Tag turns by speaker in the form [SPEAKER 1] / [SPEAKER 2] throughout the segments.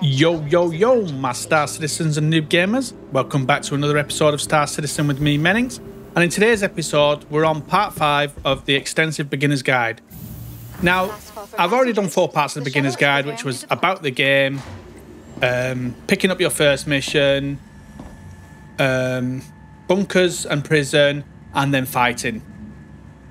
[SPEAKER 1] Yo, yo, yo, my Star Citizens and Noob Gamers. Welcome back to another episode of Star Citizen with me, Meninx. And in today's episode, we're on part 5 of the extensive beginner's guide. Now, I've already done four parts of the beginner's guide, which was about the game, um, picking up your first mission, um, bunkers and prison, and then fighting.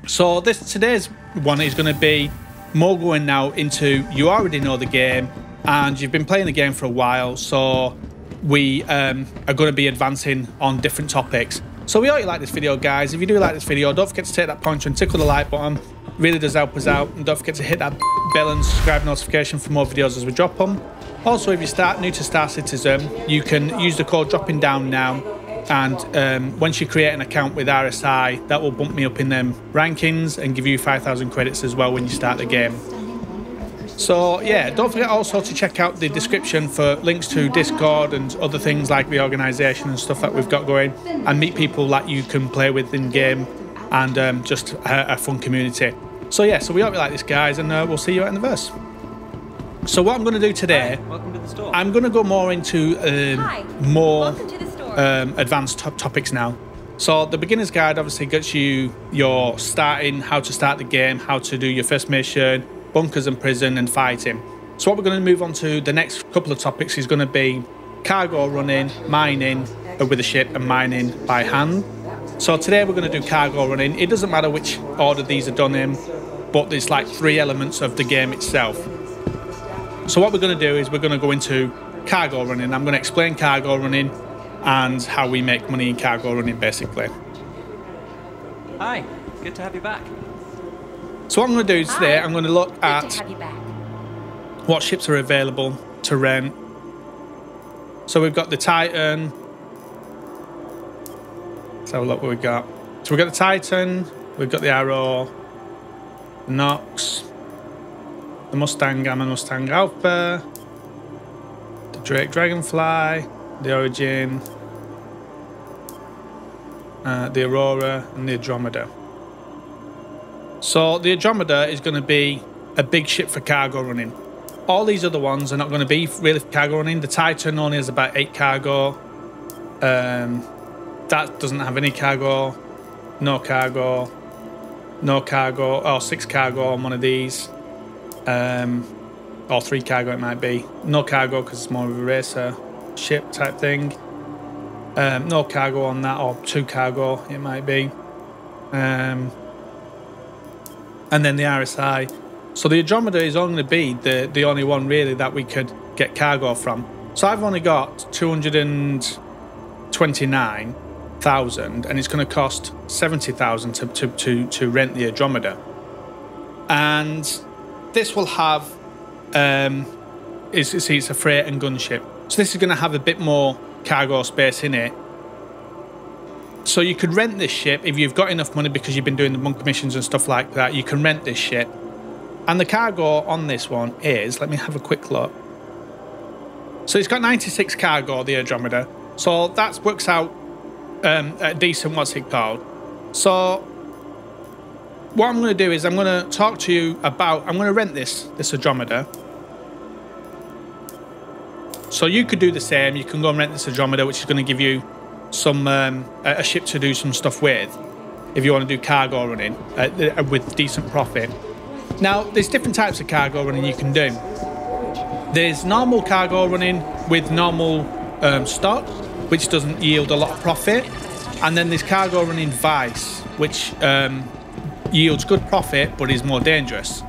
[SPEAKER 1] So this today's one is going to be more going now into you already know the game and you've been playing the game for a while, so we um, are going to be advancing on different topics. So we hope you like this video, guys. If you do like this video, don't forget to take that pointer and tickle the like button. Really does help us out. And don't forget to hit that bell and subscribe notification for more videos as we drop them. Also, if you start new to Star Citizen, you can use the code dropping down now. And um, once you create an account with RSI, that will bump me up in them rankings and give you 5,000 credits as well when you start the game. So yeah, don't forget also to check out the description for links to Discord and other things like the organisation and stuff that we've got going, and meet people that you can play with in game, and um, just a, a, fun community. So yeah, so we hope you like this, guys, and uh, we'll see you out in the verse. So what I'm going to do today,
[SPEAKER 2] to
[SPEAKER 1] I'm going to go more into um, more um, advanced top topics now. So the beginner's guide obviously gets you your starting, how to start the game, how to do your first mission, bunkers and prison and fighting. So what we're going to move on to the next couple of topics is going to be cargo running, mining uh, with a ship and mining by hand. So today we're going to do cargo running. It doesn't matter which order these are done in, but there's like three elements of the game itself. So what we're going to do is we're going to go into cargo running. I'm going to explain cargo running and how we make money in cargo running basically.
[SPEAKER 2] Hi, good to have you back.
[SPEAKER 1] So what I'm going to do today, I'm going to look at what ships are available to rent. So we've got the Titan. Let's have a look what we've got. So we've got the Titan, we've got the Arrow, the Nox, the Mustang Gamma Mustang Alpha, the Drake Dragonfly, the Origin, uh, the Aurora, and the Andromeda. So the Andromeda is going to be a big ship for cargo running. All these other ones are not going to be really for cargo running. The Titan only has about eight cargo. Um, that doesn't have any cargo. No cargo. No cargo. Or six cargo on one of these. Um, or three cargo it might be. No cargo because it's more of a racer ship type thing. Um, no cargo on that, or two cargo it might be. Um, and then the RSI. So the Andromeda is only be the, the only one really that we could get cargo from. So I've only got 229,000 and it's going to cost 70,000 to, to, to, to rent the Andromeda. And this will have, um, it's, see, it's a freight and gunship. So this is going to have a bit more cargo space in it so you could rent this ship if you've got enough money because you've been doing the monk missions and stuff like that. You can rent this ship. And the cargo on this one is, let me have a quick look. So it's got 96 cargo, the Andromeda. So that works out um, a decent, what's it called? So what I'm going to do is I'm going to talk to you about, I'm going to rent this, this Andromeda. So you could do the same. You can go and rent this Andromeda, which is going to give you some um, a ship to do some stuff with if you want to do cargo running uh, with decent profit. Now, there's different types of cargo running you can do. There's normal cargo running with normal um, stock, which doesn't yield a lot of profit. And then there's cargo running vice, which um, yields good profit but is more dangerous.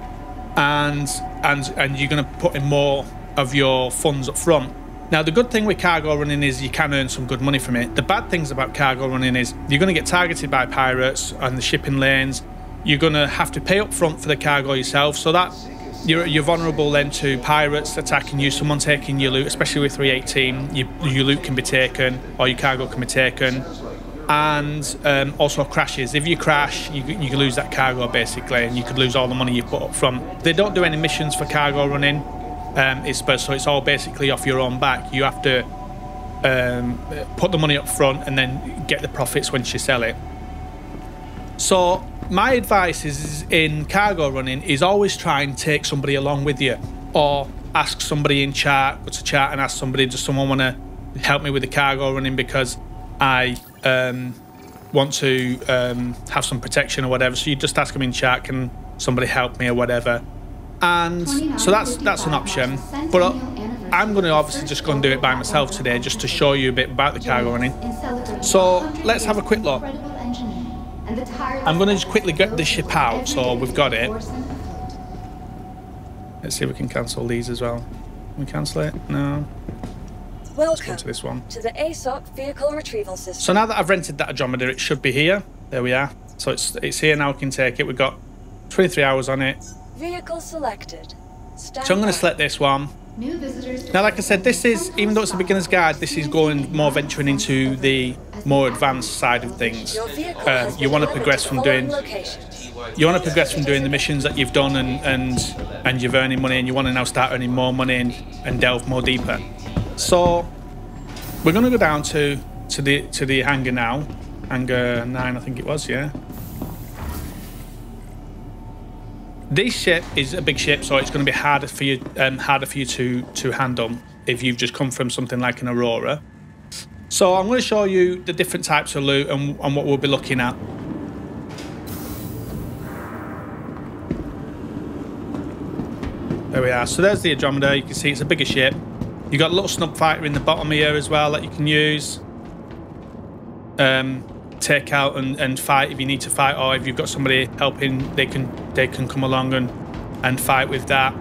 [SPEAKER 1] And and and you're going to put in more of your funds up front now, the good thing with cargo running is you can earn some good money from it. The bad things about cargo running is you're going to get targeted by pirates and the shipping lanes. You're going to have to pay up front for the cargo yourself, so that you're, you're vulnerable then to pirates attacking you, someone taking your loot, especially with 318. You, your loot can be taken or your cargo can be taken. And um, also crashes. If you crash, you, you lose that cargo basically, and you could lose all the money you put up front. They don't do any missions for cargo running um, it's so it's all basically off your own back. You have to um, put the money up front and then get the profits once you sell it. So my advice is, is in cargo running is always try and take somebody along with you, or ask somebody in chat, go to chat and ask somebody, does someone want to help me with the cargo running because I um, want to um, have some protection or whatever. So you just ask them in chat, can somebody help me or whatever. And so that's that's an option. But I'm going to obviously just go and do it by myself today just to show you a bit about the cargo running. So let's have a quick look. I'm going to just quickly get the ship out so we've got it. Let's see if we can cancel these as well. Can we cancel it? No.
[SPEAKER 3] Welcome
[SPEAKER 1] to this one.
[SPEAKER 3] To the ASOP vehicle retrieval system.
[SPEAKER 1] So now that I've rented that Andromeda, it should be here. There we are. So it's it's here now. We can take it. We've got 23 hours on it.
[SPEAKER 3] Vehicle selected.
[SPEAKER 1] Stand so I'm going to select this one. New visitors. Now, like I said, this is even though it's a beginner's guide, this is going more venturing into the more advanced side of things. Um, you want to progress from doing. You want to progress from doing the missions that you've done and and and you're earning money, and you want to now start earning more money and, and delve more deeper. So we're going to go down to to the to the hangar now, hangar nine, I think it was, yeah. This ship is a big ship, so it's going to be harder for you um, harder for you to to handle if you've just come from something like an Aurora. So I'm going to show you the different types of loot and, and what we'll be looking at. There we are. So there's the Andromeda. You can see it's a bigger ship. You've got a little snub fighter in the bottom here as well that you can use. Um, take out and, and fight if you need to fight or if you've got somebody helping they can they can come along and and fight with that.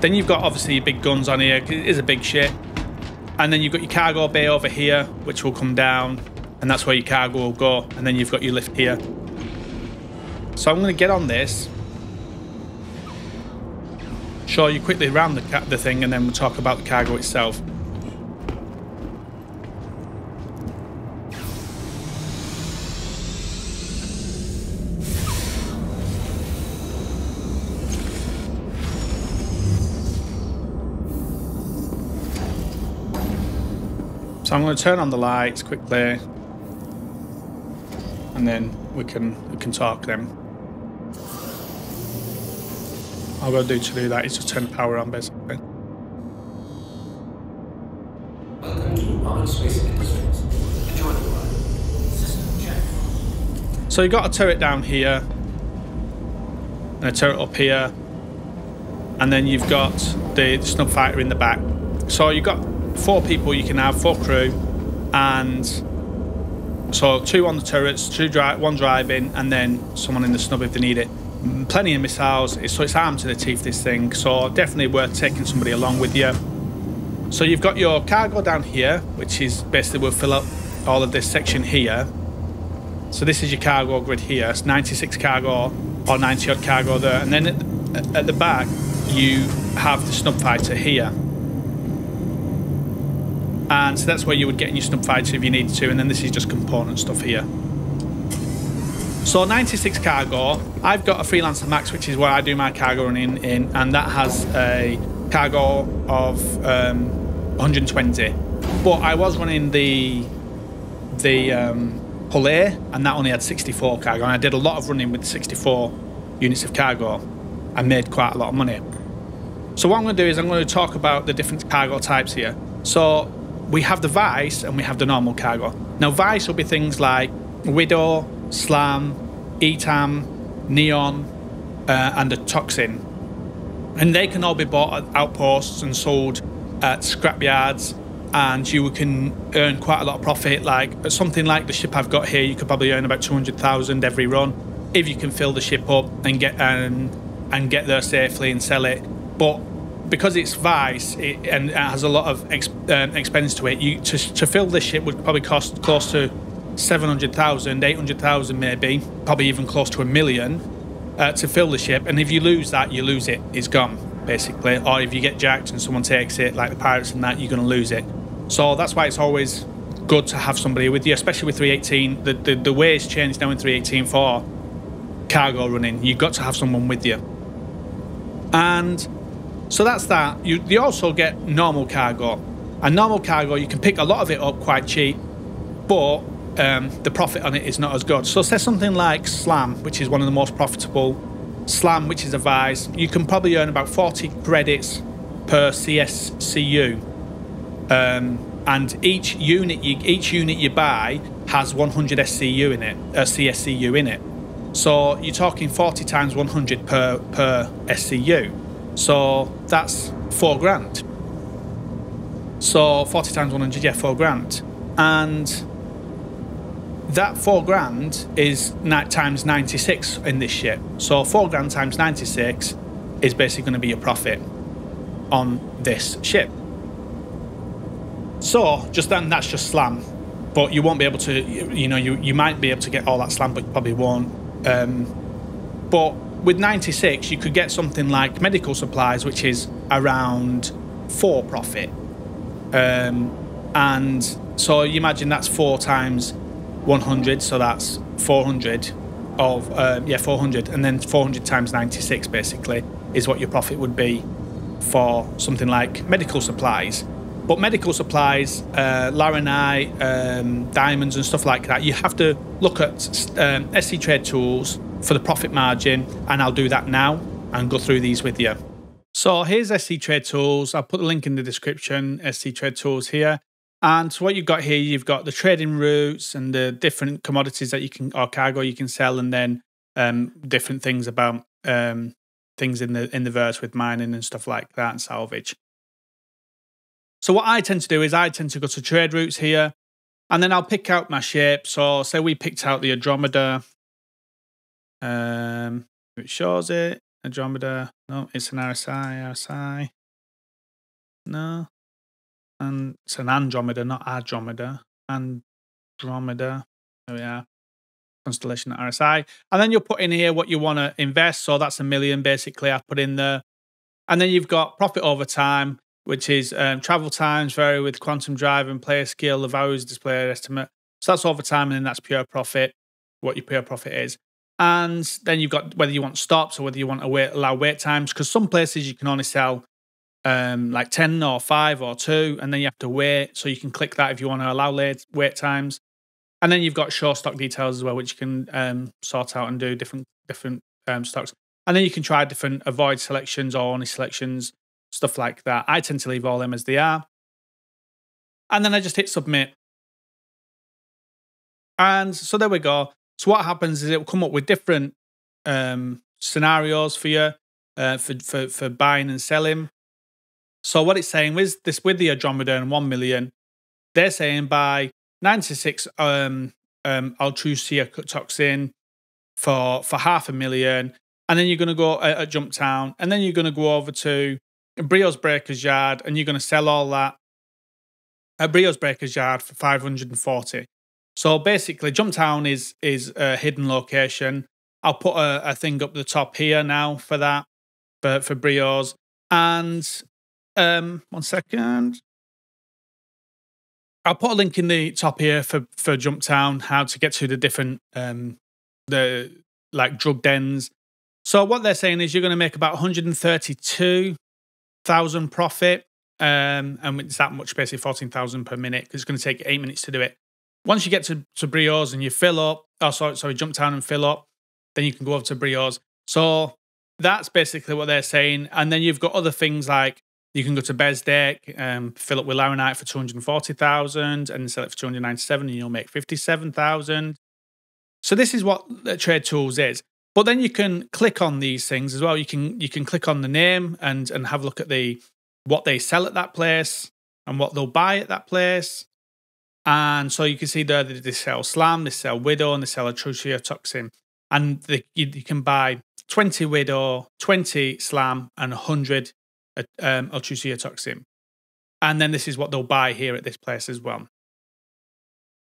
[SPEAKER 1] Then you've got obviously your big guns on here it is a big ship. And then you've got your cargo bay over here which will come down and that's where your cargo will go. And then you've got your lift here. So I'm going to get on this show you quickly around the, the thing and then we'll talk about the cargo itself I'm going to turn on the lights quickly, and then we can we can talk then. All I've got to do to do that is just turn the power on basically. So you've got a turret down here, and a turret up here, and then you've got the, the snub fighter in the back. So you've got four people you can have, four crew, and so two on the turrets, two drive, one driving, and then someone in the snub if they need it. Plenty of missiles, so it's armed to the teeth. This thing, so definitely worth taking somebody along with you. So you've got your cargo down here, which is basically will fill up all of this section here. So this is your cargo grid here. It's 96 cargo or 90 odd cargo there, and then at, at the back you have the snub fighter here and so that's where you would get in your snub fighter if you needed to and then this is just component stuff here. So 96 cargo. I've got a freelancer max which is where I do my cargo running in and that has a cargo of um, 120 but I was running the the um, and that only had 64 cargo. And I did a lot of running with 64 units of cargo. I made quite a lot of money. So what I'm going to do is I'm going to talk about the different cargo types here. So we have the Vice and we have the normal cargo. Now, Vice will be things like Widow, Slam, ETAM, Neon, uh, and a Toxin. And they can all be bought at outposts and sold at scrapyards, and you can earn quite a lot of profit. Like something like the ship I've got here, you could probably earn about 200,000 every run if you can fill the ship up and get and and get there safely and sell it. But because it's Vice it, and it has a lot of ex, um, expense to it, you to, to fill this ship would probably cost close to 700,000, 800,000 maybe, probably even close to a million uh, to fill the ship. And if you lose that, you lose it. It's gone, basically. Or if you get jacked and someone takes it, like the pirates and that, you're going to lose it. So that's why it's always good to have somebody with you, especially with 318. The, the, the way it's changed now in 318 for cargo running, you've got to have someone with you. And so that's that. You, you also get normal cargo. And normal cargo, you can pick a lot of it up quite cheap, but um, the profit on it is not as good. So say something like Slam, which is one of the most profitable. Slam, which is a Vice, you can probably earn about 40 credits per CSCU. Um, and each unit you each unit you buy has 100 SCU in it, uh, CSCU in it. So you're talking 40 times 100 per per SCU. So that's four grand. So 40 times 100, yeah, four grand. And that four grand is times 96 in this ship. So four grand times 96 is basically going to be your profit on this ship. So just then, that's just slam. But you won't be able to, you, you know, you, you might be able to get all that slam, but you probably won't. Um, but with 96, you could get something like medical supplies, which is around four profit. Um, and so you imagine that's four times 100, so that's 400 of, uh, yeah, 400. And then 400 times 96 basically is what your profit would be for something like medical supplies. But medical supplies, uh, Laranite, um, diamonds, and stuff like that, you have to look at um, SC Trade Tools for the profit margin, and I'll do that now and go through these with you. So here's SC Trade Tools. I'll put the link in the description, SC Trade Tools here. And so what you've got here, you've got the trading routes and the different commodities that you can, or cargo you can sell, and then um, different things about um, things in the in the verse with mining and stuff like that and salvage. So what I tend to do is I tend to go to trade routes here, and then I'll pick out my shape. So say we picked out the Andromeda. Um, it shows it. Andromeda. No, it's an RSI. RSI. No. And it's an Andromeda, not Andromeda. Andromeda. There we are. Constellation RSI. And then you'll put in here what you want to invest. So that's a million basically. I put in there. And then you've got profit over time which is um, travel times vary with quantum drive and player skill, the values display estimate. So that's over time, and then that's pure profit, what your pure profit is. And then you've got whether you want stops or whether you want to wait, allow wait times, because some places you can only sell um, like 10 or 5 or 2, and then you have to wait. So you can click that if you want to allow late wait times. And then you've got show stock details as well, which you can um, sort out and do different different um, stocks. And then you can try different avoid selections or only selections stuff like that. I tend to leave all them as they are. And then I just hit submit. And so there we go. So what happens is it will come up with different um, scenarios for you uh, for, for, for buying and selling. So what it's saying with this with the Andromeda and 1 million, they're saying buy 96 um, um, Altrusia toxin for, for half a million. And then you're going to go at, at Jumptown. And then you're going to go over to Brio's Breaker's Yard, and you're going to sell all that at Brio's Breaker's Yard for 540. So basically, Jumptown is is a hidden location. I'll put a, a thing up the top here now for that, for, for Brio's. And um, one second. I'll put a link in the top here for, for Jumptown, how to get to the different um the like drug dens. So what they're saying is you're going to make about 132 thousand profit, um, and it's that much basically fourteen thousand per minute because it's going to take eight minutes to do it. Once you get to to Brios and you fill up, oh sorry, sorry, Jumptown and fill up, then you can go over to Brios. So that's basically what they're saying. And then you've got other things like you can go to Bezdek, um, fill up with Laranite for 240,000 and sell it for 297 and you'll make 57,000. So this is what Trade Tools is. But then you can click on these things as well. You can you can click on the name and and have a look at the what they sell at that place and what they'll buy at that place. And so you can see there that they sell Slam, they sell Widow, and they sell Altruciatoxin. And you, you, can buy 20 Widow, 20 Slam, and 100 uh, um, Altruciatoxin. And then this is what they'll buy here at this place as well.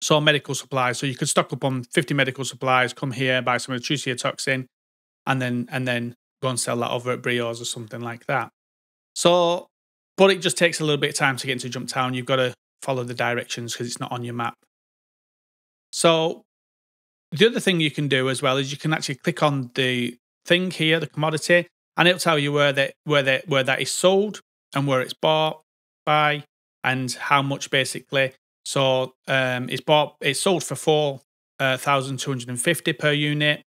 [SPEAKER 1] So medical supplies. So you could stock up on 50 medical supplies, come here, buy some Altruciatoxin, and then and then go and sell that over at Brios or something like that. So, but it just takes a little bit of time to get into Jump Town. You've got to follow the directions because it's not on your map. So the other thing you can do as well is you can actually click on the thing here, the commodity, and it'll tell you where that where that where that is sold and where it's bought by and how much basically so um, it's bought, it's sold for four uh, thousand two hundred and fifty per unit,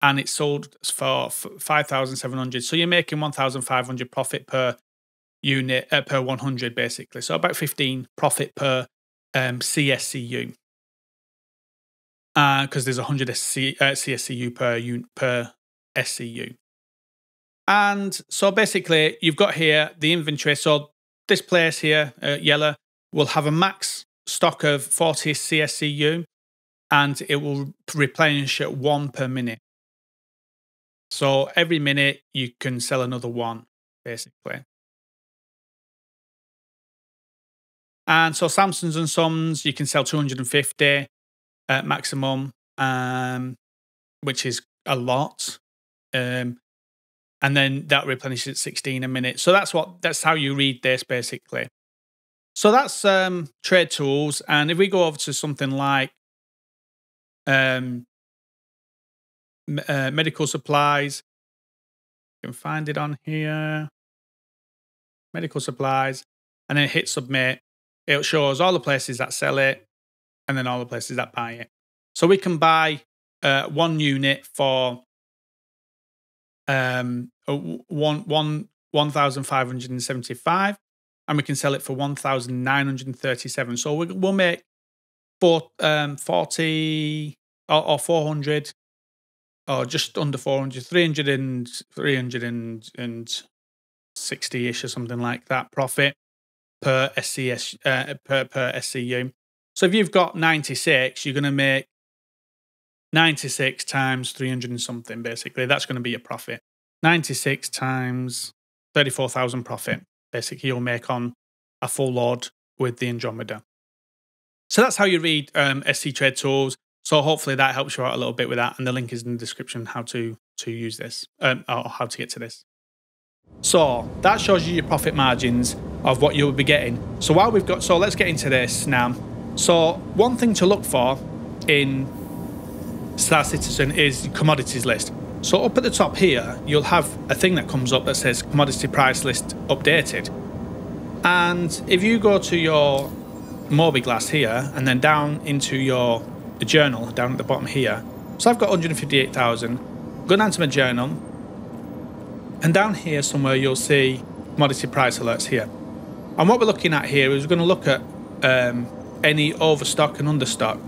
[SPEAKER 1] and it's sold for five thousand seven hundred. So you're making one thousand five hundred profit per unit uh, per 100 basically. So about 15 profit per um, CSCU. Because uh, there's 100 SC, uh, CSCU per un- per SCU. And so basically, you've got here the inventory. So this place here, uh, Yela, will have a max stock of 40 CSCU and it will replenish at one per minute. So every minute you can sell another one, basically. And so Samsons and Sons, you can sell 250 at maximum, um, which is a lot. Um, and then that replenishes at 16 a minute. So that's what that's how you read this basically. So that's um, trade tools. And if we go over to something like um, uh, medical supplies, you can find it on here. Medical supplies, and then hit submit. It shows all the places that sell it, and then all the places that buy it. So we can buy uh, one unit for um, one one one thousand five hundred and we can sell it for one thousand nine hundred and thirty seven. So we, will make four, um, forty or, or four hundred, or just under 400, 300 and 300 and, and 60 ish or something like that profit per SCS uh, per per SCU. So if you've got 96, you're going to make 96 times 300 and something, basically. That's going to be your profit. 96 times 34,000 profit, basically, you'll make on a full load with the Andromeda. So that's how you read um, SC Trade Tools. So hopefully that helps you out a little bit with that. And the link is in the description how to to use this um, or how to get to this. So that shows you your profit margins of what you'll be getting. So while we've got, so let's get into this now. So one thing to look for in Star Citizen is commodities list. So up at the top here, you'll have a thing that comes up that says commodity price list updated. And if you go to your mobiGlas here and then down into your journal down at the bottom here, so I've got 158,000. Go down to my journal, and down here somewhere you'll see commodity price alerts here. And what we're looking at here is we're going to look at um, any overstock and understock.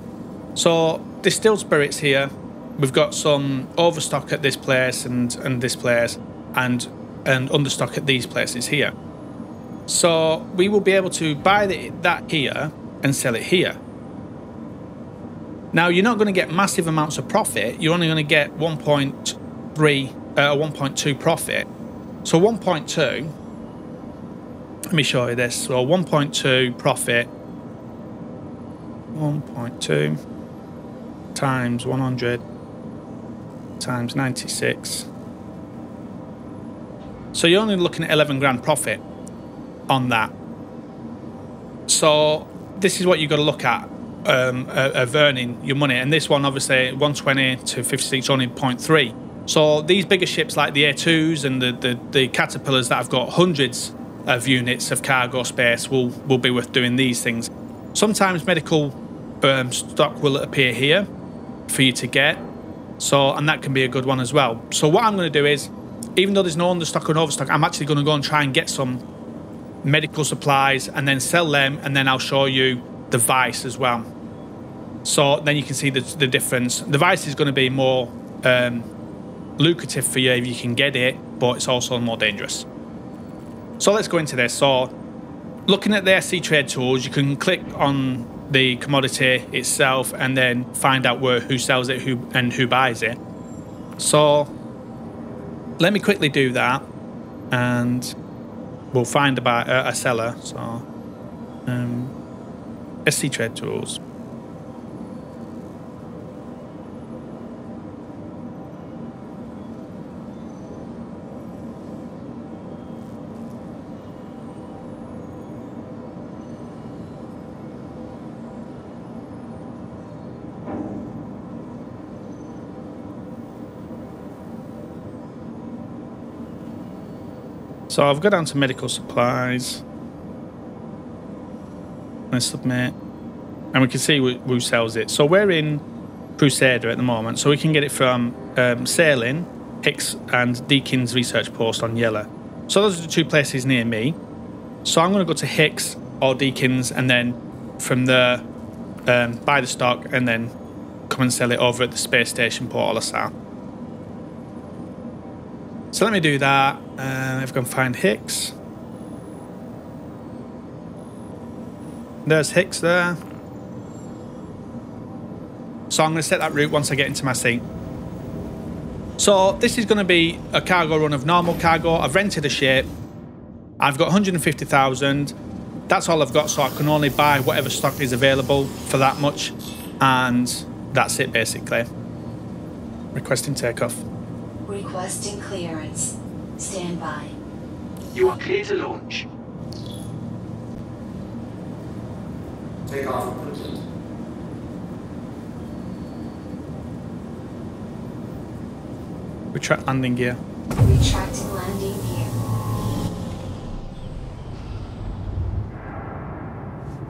[SPEAKER 1] So distilled spirits here, we've got some overstock at this place and, and this place and and understock at these places here. So we will be able to buy the, that here and sell it here. Now you're not going to get massive amounts of profit. You're only going to get 1.3, uh, 1.2 profit. So 1.2. Let me show you this. So 1.2 profit. 1.2 times 100 times 96. So you're only looking at 11 grand profit on that. So this is what you've got to look at um, of earning your money. And this one, obviously, 120 to 56, only 0.3. So these bigger ships like the A2s and the, the, the Caterpillars that have got hundreds of units of cargo space will, will be worth doing these things. Sometimes medical um, stock will appear here for you to get. So, and that can be a good one as well. So, what I'm going to do is, even though there's no understock and overstock, I'm actually going to go and try and get some medical supplies and then sell them, and then I'll show you the vice as well. So then you can see the, the difference. The vice is going to be more um, lucrative for you if you can get it, but it's also more dangerous. So let's go into this. So looking at the SC trade tools, you can click on the commodity itself and then find out where who sells it who and who buys it. So let me quickly do that and we'll find about a, a seller. So um, SC trade tools. So I've got down to medical supplies. Let's submit. And we can see who, sells it. So we're in Crusader at the moment. So we can get it from um, Cellin, Hickes, and Deakin's research post on Yela. So those are the two places near me. So I'm going to go to Hickes or Deakins and then from there um, buy the stock and then come and sell it over at the space station Port Olisar. So let me do that. Uh, if I can find Hickes. There's Hickes there. So I'm going to set that route once I get into my seat. So this is going to be a cargo run of normal cargo. I've rented a ship. I've got 150,000. That's all I've got, so I can only buy whatever stock is available for that much. And that's it, basically. Requesting takeoff.
[SPEAKER 4] Requesting clearance. Stand by.
[SPEAKER 5] You are clear to launch.
[SPEAKER 6] Take off, please.
[SPEAKER 1] Retract landing gear.
[SPEAKER 4] Retracting landing gear.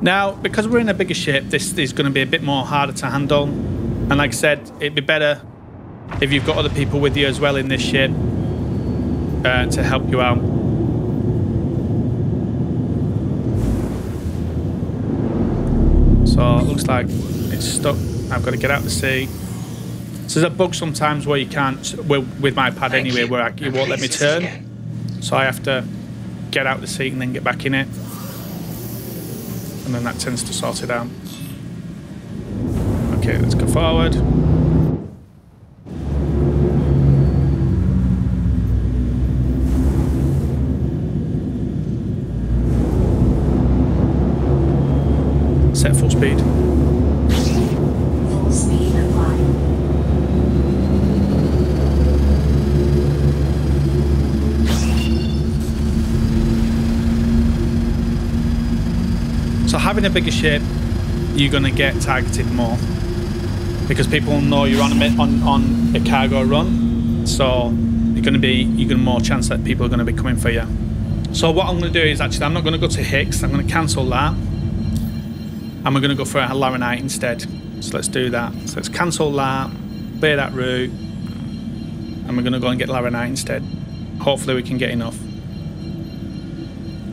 [SPEAKER 1] Now, because we're in a bigger ship, this is going to be a bit more harder to handle. And like I said, it'd be better if you've got other people with you as well in this ship uh, to help you out. So it looks like it's stuck. I've got to get out the sea. So there's a bug sometimes where you can't, well, with my pad
[SPEAKER 5] Thank
[SPEAKER 1] anyway,
[SPEAKER 5] you.
[SPEAKER 1] where I, it won't let me turn.
[SPEAKER 5] again.
[SPEAKER 1] So I have to get out the seat and then get back in it. And then that tends to sort it out. Okay, let's go forward. Having a bigger ship, you're going to get targeted more because people know you're on a on on a cargo run. So you're going to be you're going to more chance that people are going to be coming for you. So what I'm going to do is actually I'm not going to go to Hickes. I'm going to cancel that, and we're going to go for a Laranite instead. So let's do that. So let's cancel that, clear that route, and we're going to go and get Laranite instead. Hopefully we can get enough.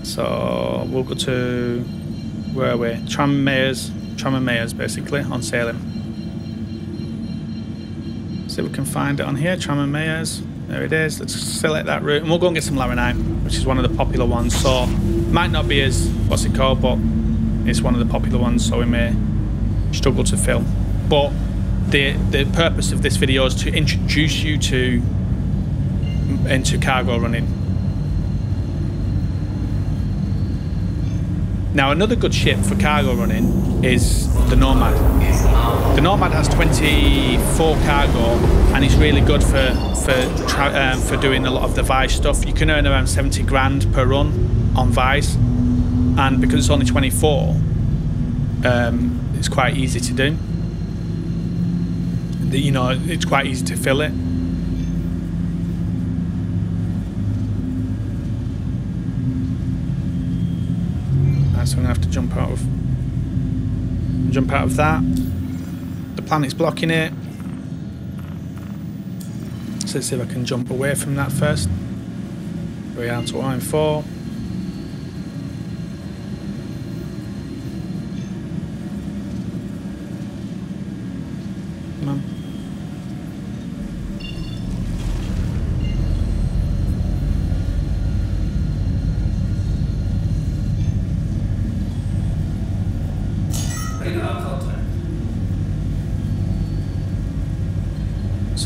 [SPEAKER 1] So we'll go to where are we? And Myers basically on Cellin. See if we can find it on here. Tram and Mayors. There it is. Let's select that route and we'll go and get some Laranite, which is one of the popular ones. So might not be as what's it called, but it's one of the popular ones. So we may struggle to fill. But the the purpose of this video is to introduce you to into cargo running. Now, another good ship for cargo running is the Nomad. The Nomad has 24 cargo, and it's really good for for um, for doing a lot of the Vice stuff. You can earn around 70 grand per run on Vice, and because it's only 24, um, it's quite easy to do. You know, it's quite easy to fill it. So I'm gonna have to jump out of jump out of that. The planet's blocking it. So let's see if I can jump away from that first. We are to line four.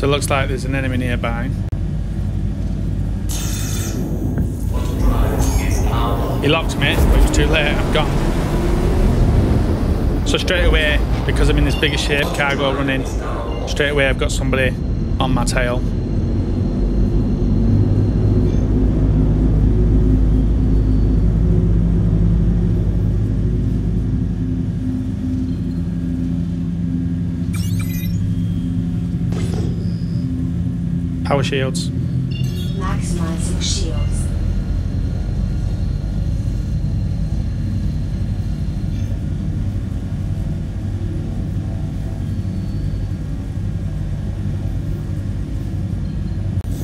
[SPEAKER 1] So it looks like there's an enemy nearby. He locked me, but it was too late. I've gone. So straight away, because I'm in this bigger shape, cargo running, straight away I've got somebody on my tail. Power shields.
[SPEAKER 4] Maximizing shields.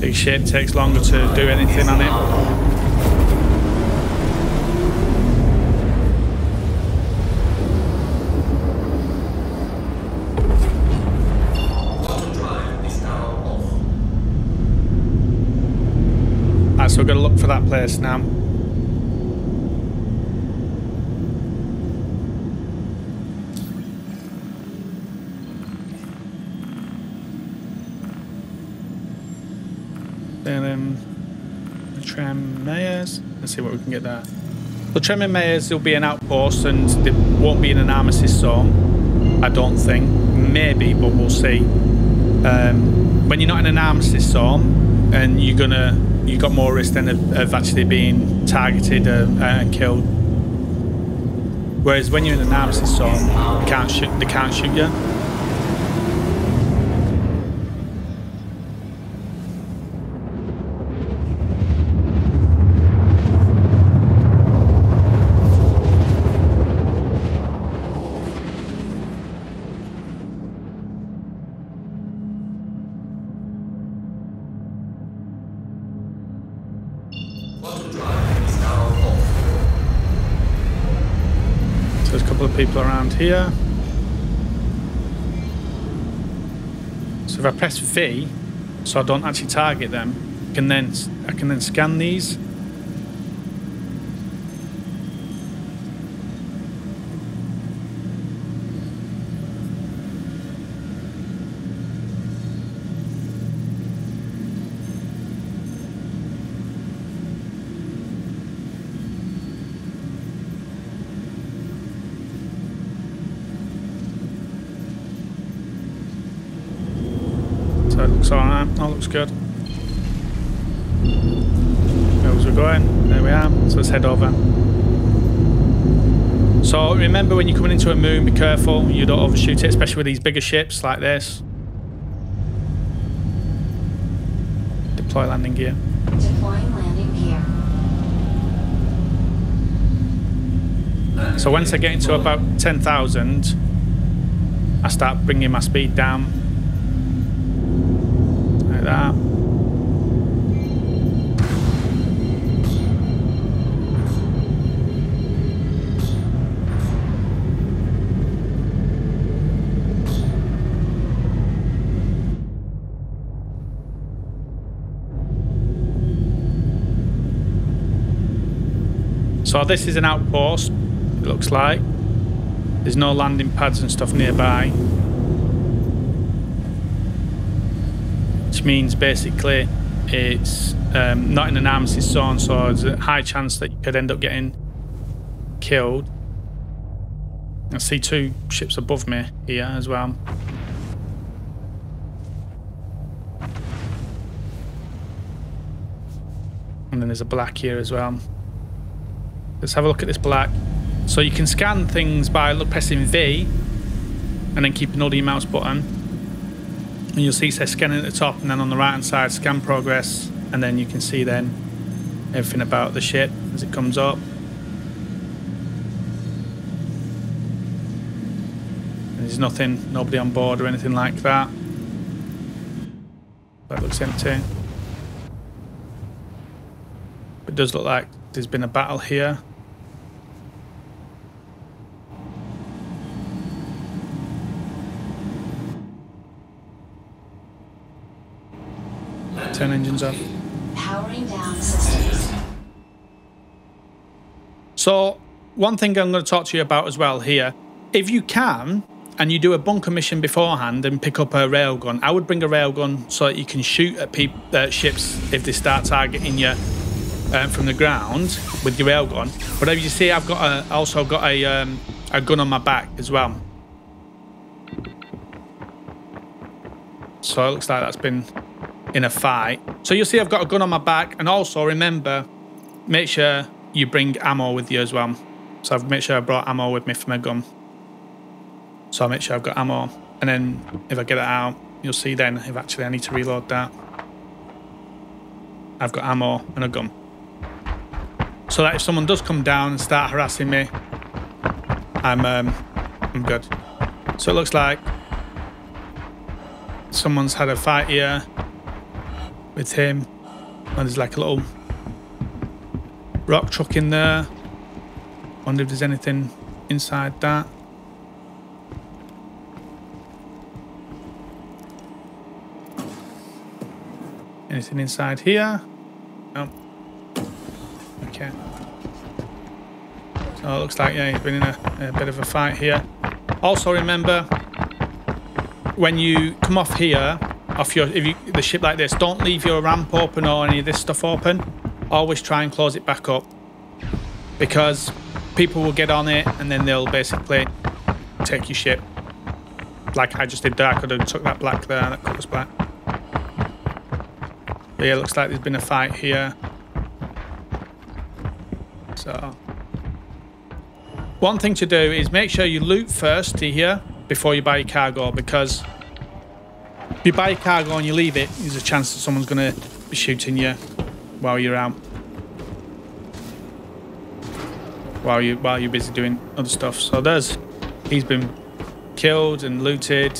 [SPEAKER 1] Big ship takes longer to do anything on it. for that place now. Then um, the Tremmayers. Let's see what we can get there. The Tremmayers will be an outpost and they won't be in an armistice zone. I don't think. Maybe, but we'll see. Um, when you're not in an armistice zone and you're gonna you got more risk then of, of actually being targeted uh, and killed. Whereas when you're in an armistice zone, they can't shoot. They can't shoot you. People around here. So if I press V, so I don't actually target them, I can then I can then scan these. So it looks alright. That looks good. Where's we going? There we are. So let's head over. So remember when you're coming into a moon, be careful. You don't overshoot it, especially with these bigger ships like this. Deploy landing gear.
[SPEAKER 4] Deploying landing gear.
[SPEAKER 1] So once I get into about 10,000, I start bringing my speed down. Like that. So this is an outpost, it looks like. There's no landing pads and stuff nearby. Which means basically it's um, not in an armistice zone, so there's a high chance that you could end up getting killed. I see two ships above me here as well. And then there's a black here as well. Let's have a look at this black. So you can scan things by pressing V and then keeping holding your mouse button. And you'll see it says scanning at the top and then on the right hand side scan progress and then you can see then everything about the ship as it comes up. There's nothing, nobody on board or anything like that. That looks empty. It does look like there's been a battle here. Turn engines off.
[SPEAKER 4] Powering down systems.
[SPEAKER 1] So, one thing I'm going to talk to you about as well here. If you can, and you do a bunker mission beforehand and pick up a railgun, I would bring a railgun so that you can shoot at uh, ships if they start targeting you um, from the ground with your railgun. But as you see, I've got a, also got a, um, a gun on my back as well. So it looks like that's been in a fight. So you'll see I've got a gun on my back, and also remember, make sure you bring ammo with you as well. So I've made sure I brought ammo with me for my gun. So I'll make sure I've got ammo, and then if I get it out, you'll see then if actually I need to reload that. I've got ammo and a gun. So that if someone does come down and start harassing me, I'm um, I'm good. So it looks like someone's had a fight here with him. And there's like a little rock truck in there. Wonder if there's anything inside that. Anything inside here? Okay. So it looks like yeah, he's been in a, a bit of a fight here. Also remember, when you come off here, off your if you the ship like this, don't leave your ramp open or any of this stuff open. Always try and close it back up because people will get on it and then they'll basically take your ship. Like I just did there, I could have took that black there, that colour's black. But yeah, looks like there's been a fight here. So, one thing to do is make sure you loot first to here before you buy your cargo because if you buy your cargo and you leave it, there's a chance that someone's going to be shooting you while you're out. While you while you're busy doing other stuff. So there's he's been killed and looted.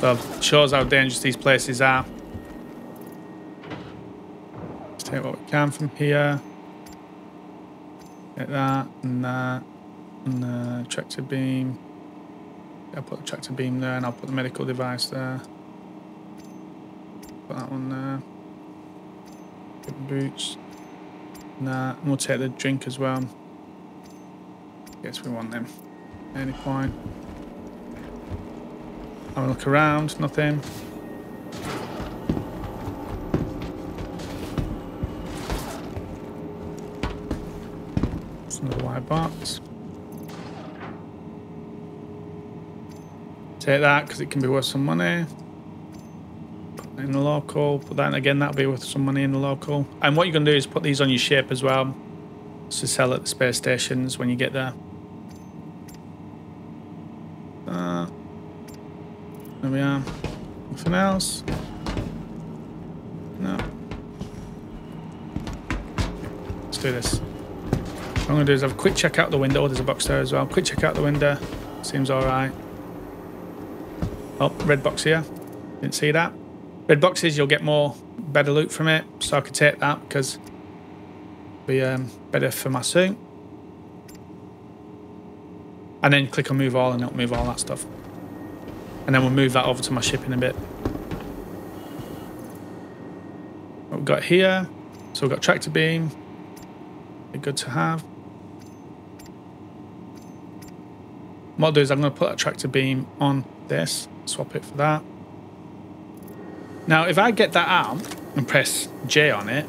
[SPEAKER 1] So shows how dangerous these places are. Take what we can from here. Get that and that and the tractor beam. I'll put the tractor beam there and I'll put the medical device there. Put that one there. Get the boots. Nah, and we'll take the drink as well. Guess we want them. Any point. Have a look around, nothing. Another white box. Take that because it can be worth some money. Put that in the local. Put that in again, that'll be worth some money in the local. And what you're going to do is put these on your ship as well. To sell at the space stations when you get there. Uh, there we are. Nothing else? No. Let's do this. I'm going to do is have a quick check out the window. Oh, there's a box there as well. Quick check out the window. Seems alright. Oh, red box here. Didn't see that. Red boxes, you'll get more, better loot from it. So I could take that because be um, better for my suit. And then click on move all and it'll move all that stuff. And then we'll move that over to my ship in a bit. What we've got here. So we've got tractor beam. Be good to have. What I'll do is I'm going to put a tractor beam on this, swap it for that. Now, if I get that out and press J on it,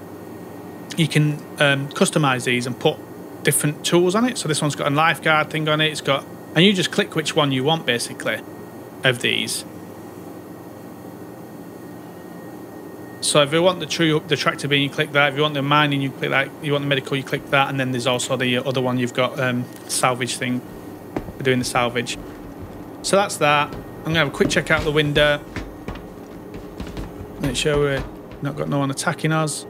[SPEAKER 1] you can um, customize these and put different tools on it. So this one's got a lifeguard thing on it. It's got, and you just click which one you want basically of these. So if you want the true the tractor beam, you click that. If you want the mining, you click that. You want the medical, you click that. And then there's also the other one you've got um, salvage thing for doing the salvage. So that's that. I'm gonna have a quick check out the window. Make sure we're not got no one attacking us.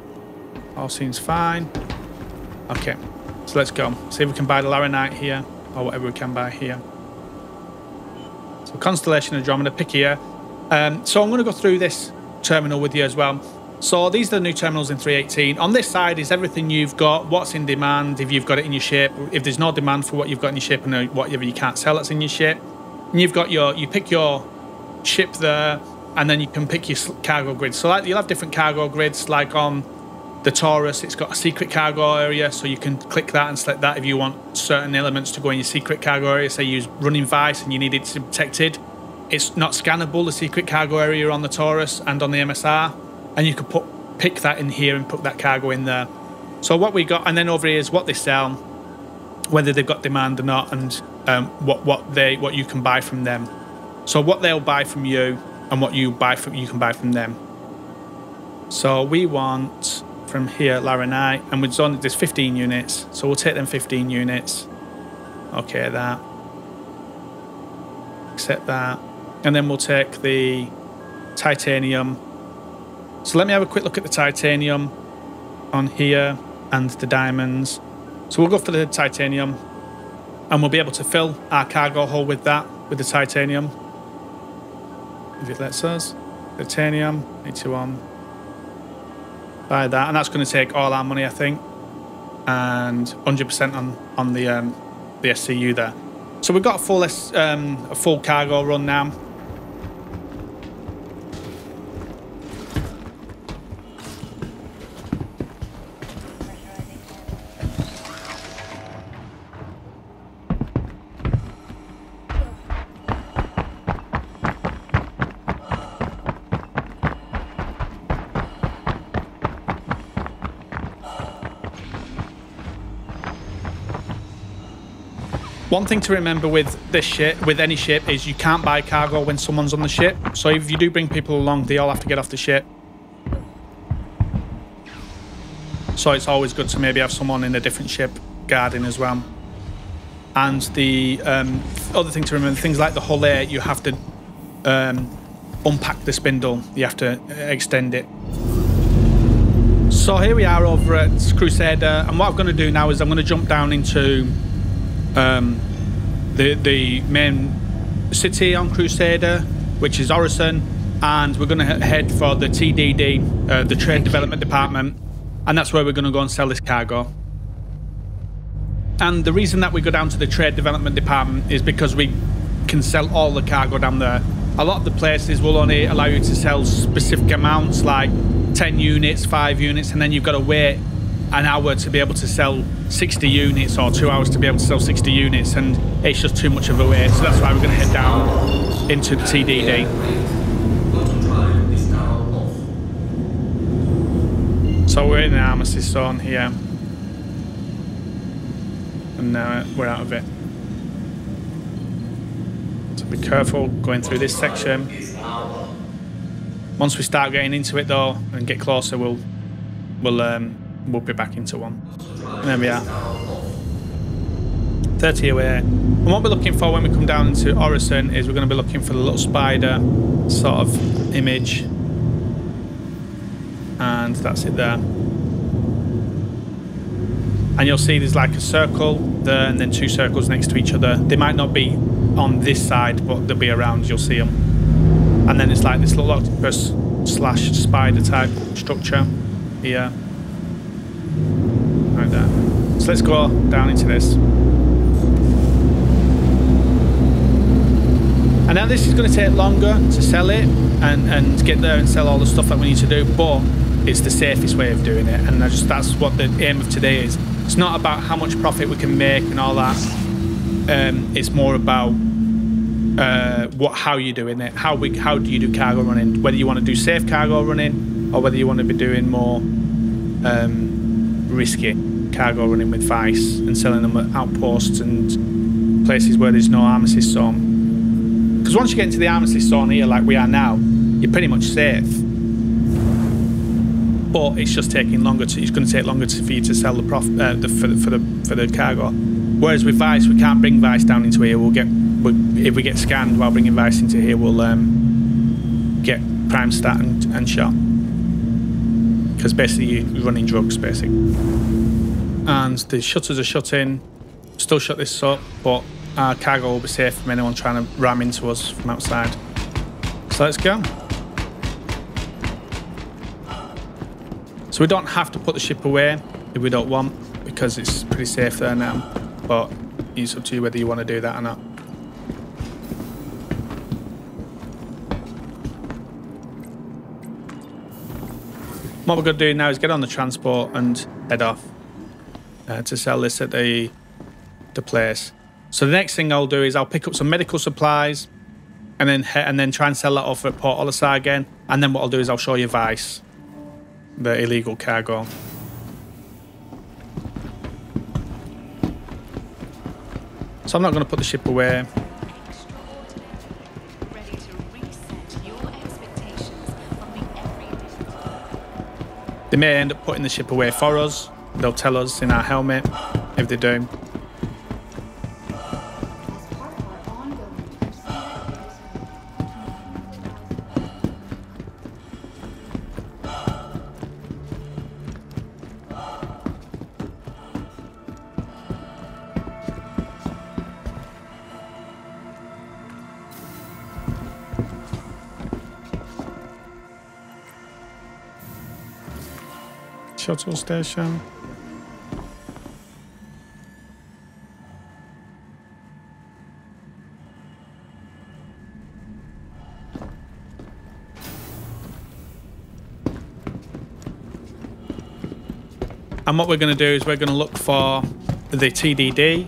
[SPEAKER 1] All seems fine. Okay, so let's go. See if we can buy the Laranite here or whatever we can buy here. So Constellation Andromeda, pick here. Um, so I'm going to go through this terminal with you as well. So these are the new terminals in 318. On this side is everything you've got, what's in demand, if you've got it in your ship, if there's no demand for what you've got in your ship and uh, whatever you can't sell that's in your ship. And you've got your, you pick your ship there and then you can pick your cargo grid. So like you'll have different cargo grids like on the Taurus, it's got a secret cargo area, so you can click that and select that if you want certain elements to go in your secret cargo area. Say you use running vice and you need it to be protected. It's not scannable, the secret cargo area on the Taurus and on the MSR, and you could put pick that in here and put that cargo in there. So what we got, and then over here is what they sell, whether they've got demand or not, and um, what what they what you can buy from them. So what they'll buy from you and what you buy from you can buy from them. So we want from here, Laranite, and we've done there's 15 units, so we'll take them 15 units. Okay, that. Accept that. And then we'll take the titanium. So let me have a quick look at the titanium on here and the diamonds. So we'll go for the titanium and we'll be able to fill our cargo hole with that, with the titanium. If it lets us. Titanium, 81 buy that, and that's going to take all our money, I think, and 100% on on the um, the SCU there. So we've got a full um, a full cargo run now. One thing to remember with this ship, with any ship, is you can't buy cargo when someone's on the ship. So if you do bring people along, they all have to get off the ship. So it's always good to maybe have someone in a different ship guarding as well. And the um, other thing to remember, things like the Hull A, you have to um, unpack the spindle. You have to extend it. So here we are over at Crusader, and what I'm going to do now is I'm going to jump down into um, the the main city on Crusader, which is Orison, and we're going to head for the TDD, uh, the Trade Development Department, and that's where we're going to go and sell this cargo. And the reason that we go down to the Trade Development Department is because we can sell all the cargo down there. A lot of the places will only allow you to sell specific amounts, like 10 units, 5 units, and then you've got to wait an hour to be able to sell 60 units or two hours to be able to sell 60 units, and it's just too much of a wait. So that's why we're going to head down into the TDD. So we're in the armistice zone here. And now we're out of it. So be careful going through this section. Once we start getting into it though and get closer, we'll we'll um, we'll be back into one. And there we are. 30 away. And what we're looking for when we come down into Orison is we're going to be looking for the little spider sort of image. And that's it there. And you'll see there's like a circle there and then two circles next to each other. They might not be on this side, but they'll be around, you'll see them. And then it's like this little octopus slash spider type structure here. Right there. So let's go down into this. And now this is going to take longer to sell it and, and get there and sell all the stuff that we need to do, but it's the safest way of doing it. And just that's what the aim of today is. It's not about how much profit we can make and all that. Um, it's more about uh, what how you're doing it. How we how do you do cargo running? Whether you want to do safe cargo running or whether you want to be doing more um, risky cargo running with Vice and selling them at outposts and places where there's no armistice zone. Because once you get into the armistice zone here, like we are now, you're pretty much safe. But it's just taking longer. To, it's going to take longer to, for you to sell the prof uh, the, for, the, for the for the cargo. Whereas with Vice, we can't bring Vice down into here. We'll get we if we get scanned while bringing Vice into here, we'll um, get CrimeStat and, and shot. Because basically you're running drugs, basically. And the shutters are shut in. Still shut this up, but our cargo will be safe from anyone trying to ram into us from outside. So let's go. So we don't have to put the ship away if we don't want, because it's pretty safe there now. But it's up to you whether you want to do that or not. What we're going to do now is get on the transport and head off uh, to sell this at the the place. So the next thing I'll do is I'll pick up some medical supplies and then and then try and sell that off at Port Olisar again. And then what I'll do is I'll show you Vice, the illegal cargo. So I'm not going to put the ship away. They may end up putting the ship away for us. They'll tell us in our helmet if they do. Shuttle station. And what we're going to do is we're going to look for the TDD,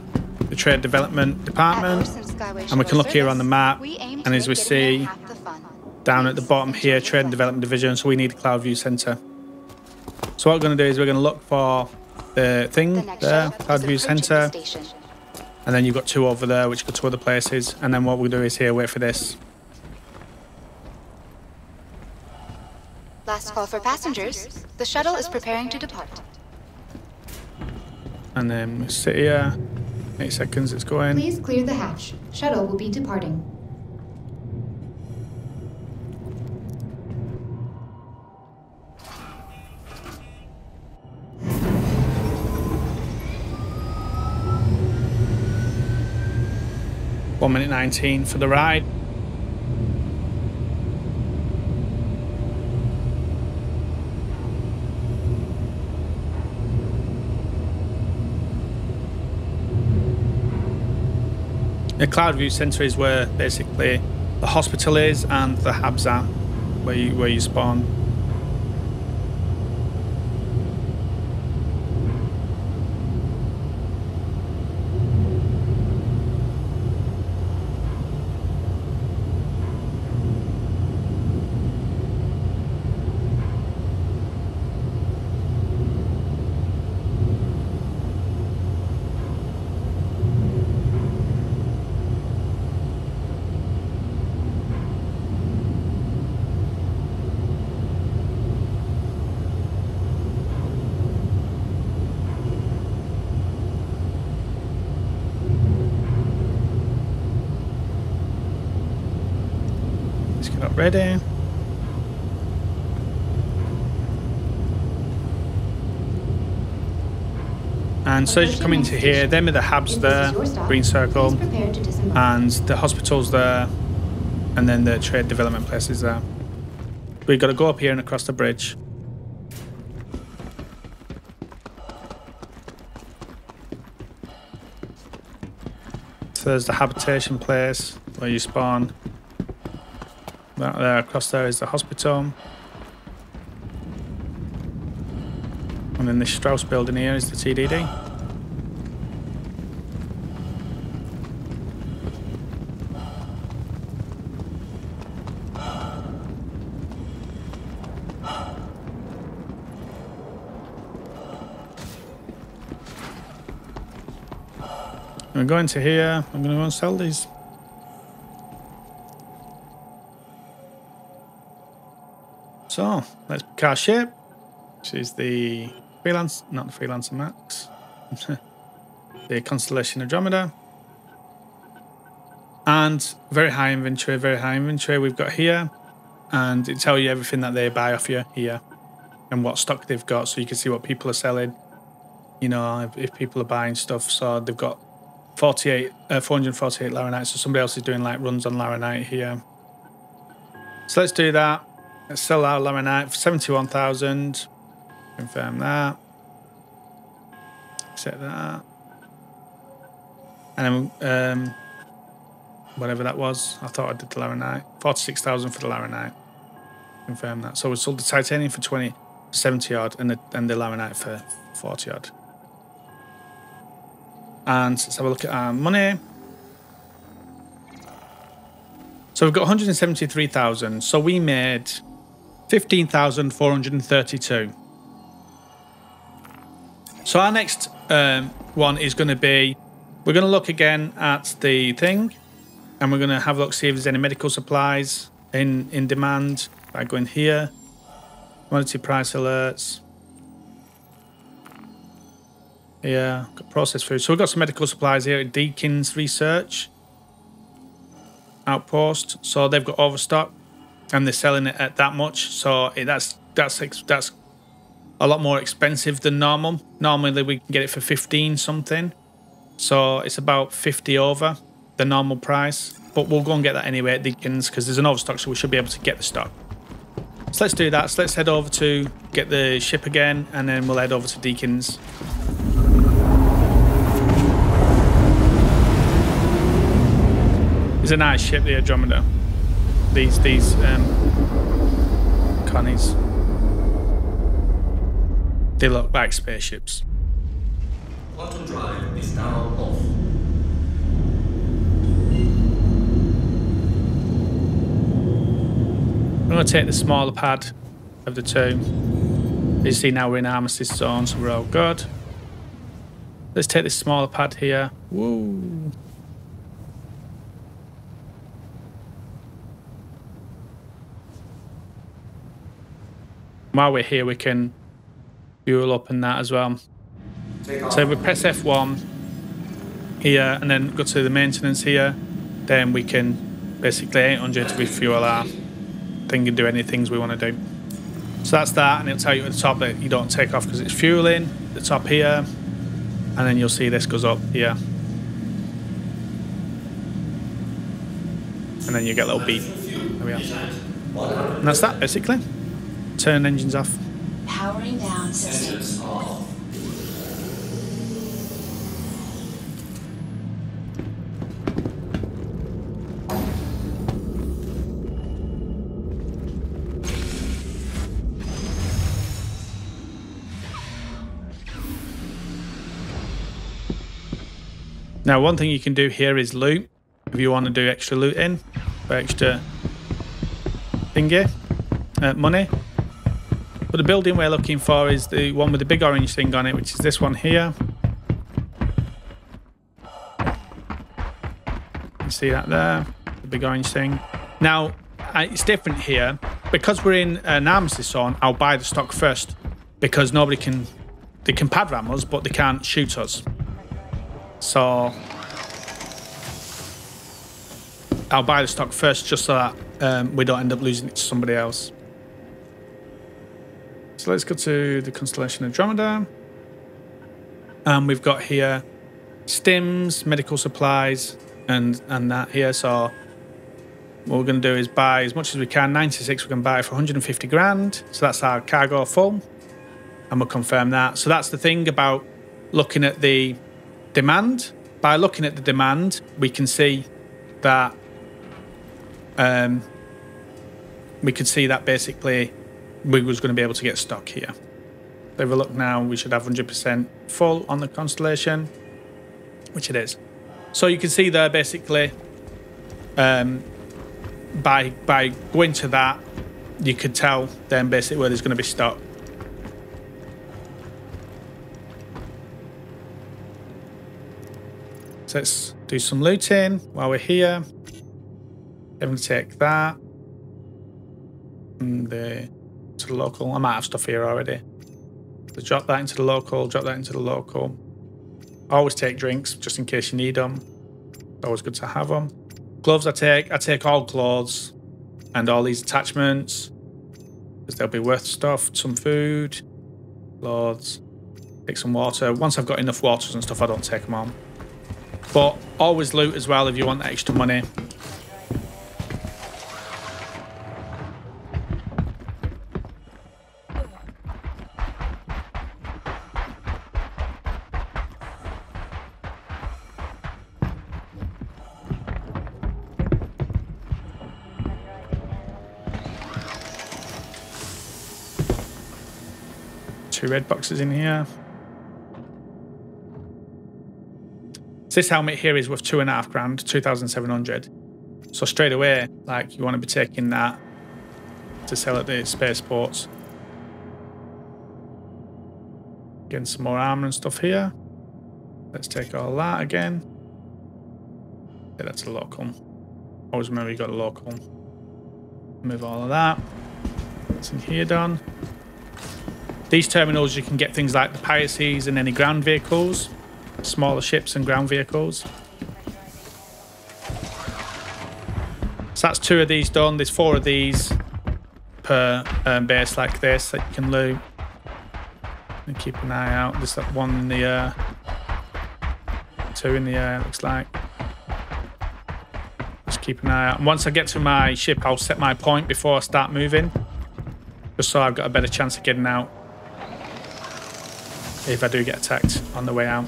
[SPEAKER 1] the Trade Development Department, and we can look here on the map, and as we see down at the bottom here, Trade and Development Division, so we need a Cloud View Center. So what we're going to do is we're going to look for the thing there, Cloud View Center, And then you've got two over there, which go to other places. And then what we'll do is here, wait for this.
[SPEAKER 7] Last call for passengers. The shuttle is preparing to depart.
[SPEAKER 1] And then we sit here. Eight seconds, it's going.
[SPEAKER 4] Please clear the hatch. Shuttle will be departing.
[SPEAKER 1] One minute 19 for the ride. The Cloud View Center is where basically the hospital is and the hubs are, where you where you spawn. Let's get up ready. And you come into here, them are the hubs
[SPEAKER 4] If
[SPEAKER 1] there, green circle,
[SPEAKER 4] to
[SPEAKER 1] and the hospital's there, and then the trade development place is there. We've got to go up here and across the bridge. So there's the habitation place where you spawn. That there across there is the hospital. And then this Strauss building here is the TDD. I'm going to here. I'm going to go and sell these. So let's pick our ship, which is the freelance, not the freelancer max, the Constellation Andromeda, and very high inventory. Very high inventory we've got here, and it tells you everything that they buy off you here, and what stock they've got, so you can see what people are selling. You know, if, if people are buying stuff, so they've got 48, uh, 448 Laranite. So somebody else is doing like runs on Laranite here. So let's do that. Let's sell our Laranite for 71,000. Confirm that. Accept that. And then, um, whatever that was, I thought I did the Laranite. 46,000 for the Laranite. Confirm that. So we sold the Titanium for 20, 70 odd, and the, and the Laranite for 40 odd. And let's have a look at our money. So we've got 173,000. So we made 15,432. So our next um, one is going to be, we're going to look again at the thing and we're going to have a look, see if there's any medical supplies in, in demand by going here. Commodity price alerts. Yeah, got processed food. So we've got some medical supplies here at Deakin's Research Outpost. So they've got overstock, and they're selling it at that much. So it, that's that's that's a lot more expensive than normal. Normally we can get it for fifteen something. So it's about fifty over the normal price. But we'll go and get that anyway at Deakin's because there's an overstock, so we should be able to get the stock. So let's do that. So let's head over to get the ship again, and then we'll head over to Deakin's. It's a nice ship, the Andromeda. These these um, connies. They look like spaceships.
[SPEAKER 6] Quantum drive is now off.
[SPEAKER 1] I'm going to take the smaller pad of the two. You see now we're in armistice zone, so we're all good. Let's take this smaller pad here. Woo. While we're here, we can fuel up and that as well. So we press F1 here and then go to the maintenance here, then we can basically 800 to refuel our thing and do any things we want to do. So that's that, and it'll tell you at the top that you don't take off because it's fueling. The top here, and then you'll see this goes up here, and then you get a little beep. There we are. And that's that basically. Turn engines off.
[SPEAKER 8] Powering down systems.
[SPEAKER 1] Now, one thing you can do here is loot. If you want to do extra loot in, for extra thingy, uh, money. But the building we're looking for is the one with the big orange thing on it, which is this one here. You see that there? The big orange thing. Now, uh, it's different here. Because we're in an armistice zone, I'll buy the stock first. Because nobody can... They can pad ram us, but they can't shoot us. So I'll buy the stock first just so that um, we don't end up losing it to somebody else. So let's go to the constellation Andromeda. And we've got here stims, medical supplies, and and that here. So what we're going to do is buy as much as we can. 96 we can buy for 150 grand. So that's our cargo full. And we'll confirm that. So that's the thing about looking at the demand. By looking at the demand, we can see that um, we could see that basically we was going to be able to get stock here. If we look now, we should have 100% full on the constellation, which it is. So you can see there basically um, by by going to that, you could tell then basically where there's going to be stock. So let's do some looting while we're here. To take that. And the, to the local. I might have stuff here already. Drop that into the local, drop that into the local. Always take drinks just in case you need them. Always good to have them. Gloves I take. I take all clothes and all these attachments because they'll be worth stuff. Some food, clothes, take some water. Once I've got enough waters and stuff, I don't take them on. But always loot as well if you want extra money. Two red boxes in here. So this helmet here is worth two and a half grand, 2,700. So straight away, like you want to be taking that to sell at the spaceports. Getting some more armor and stuff here. Let's take all that again. Yeah, that's a local. Always remember you got a local. Move all of that. What's in here done? These terminals, you can get things like the piracies and any ground vehicles, smaller ships and ground vehicles. So that's two of these done. There's four of these per um, base like this that you can loot. And keep an eye out. There's that one in the air. Two in the air, looks like. Just keep an eye out. And once I get to my ship, I'll set my point before I start moving. Just so I've got a better chance of getting out if I do get attacked on the way out.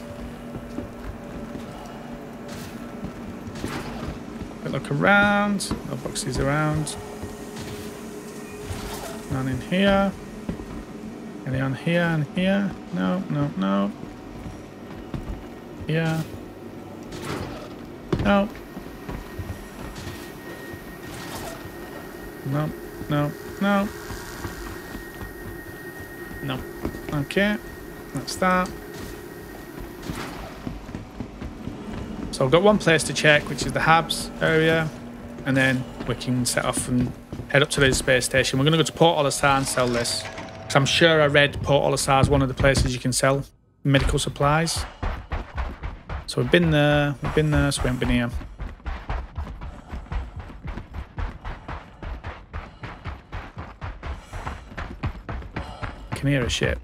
[SPEAKER 1] Look around. No boxes around. None in here. Any on here and here? No, no, no. Here. No. No, no, no. No. Okay. That's that. So I've got one place to check, which is the Habs area, and then we can set off and head up to the space station. We're going to go to Port Olisar and sell this. Because I'm sure I read Port Olisar is one of the places you can sell medical supplies. So we've been there, we've been there, so we haven't been here. Can hear a ship.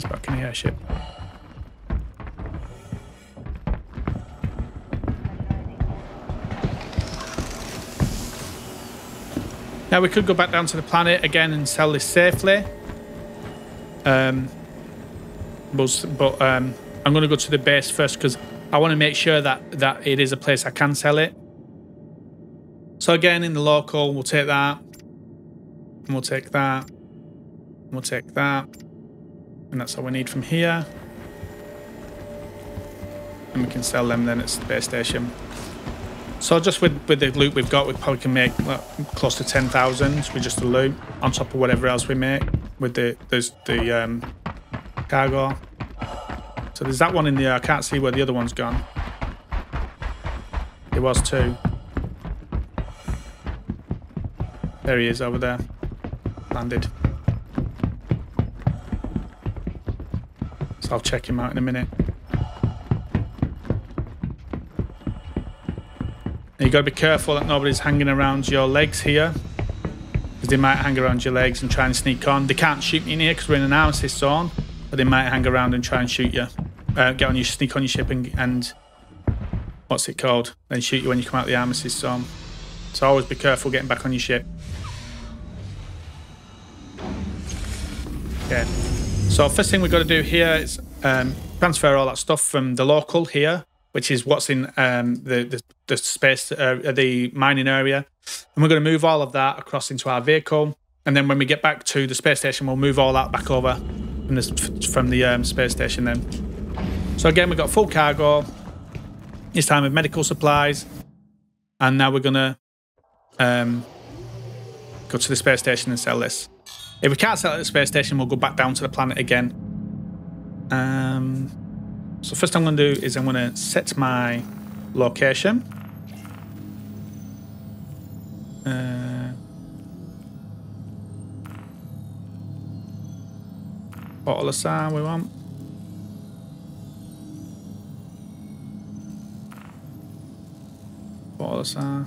[SPEAKER 1] Is, but I can hear ship. Now we could go back down to the planet again and sell this safely. Um, but but um, I'm going to go to the base first because I want to make sure that that it is a place I can sell it. So again, in the local, we'll take that, and we'll take that, and we'll take that, and that's all we need from here. And we can sell them then at the base station. So just with, with the loot we've got, we probably can make well, close to 10,000 with just the loot on top of whatever else we make with the there's the um, cargo. So there's that one in there. I can't see where the other one's gone. There was two. There he is over there. Landed. I'll check him out in a minute. Now you got to be careful that nobody's hanging around your legs here. Because they might hang around your legs and try and sneak on. They can't shoot me in here because we're in an armistice zone. But they might hang around and try and shoot you. Uh, get on your sneak on your ship and, and what's it called? Then shoot you when you come out the armistice zone. So always be careful getting back on your ship. Okay. So first thing we've got to do here is um, transfer all that stuff from the local here, which is what's in um, the, the the space, uh, the mining area, and we're going to move all of that across into our vehicle. And then when we get back to the space station, we'll move all that back over from the, from the um, space station. Then, so again, we've got full cargo. This time with medical supplies, and now we're gonna um, go to the space station and sell this. If we can't sell it at the space station, we'll go back down to the planet again. Um, so first I'm going to do is I'm going to set my location. Uh, bottle of sound we want. Bottle of sound.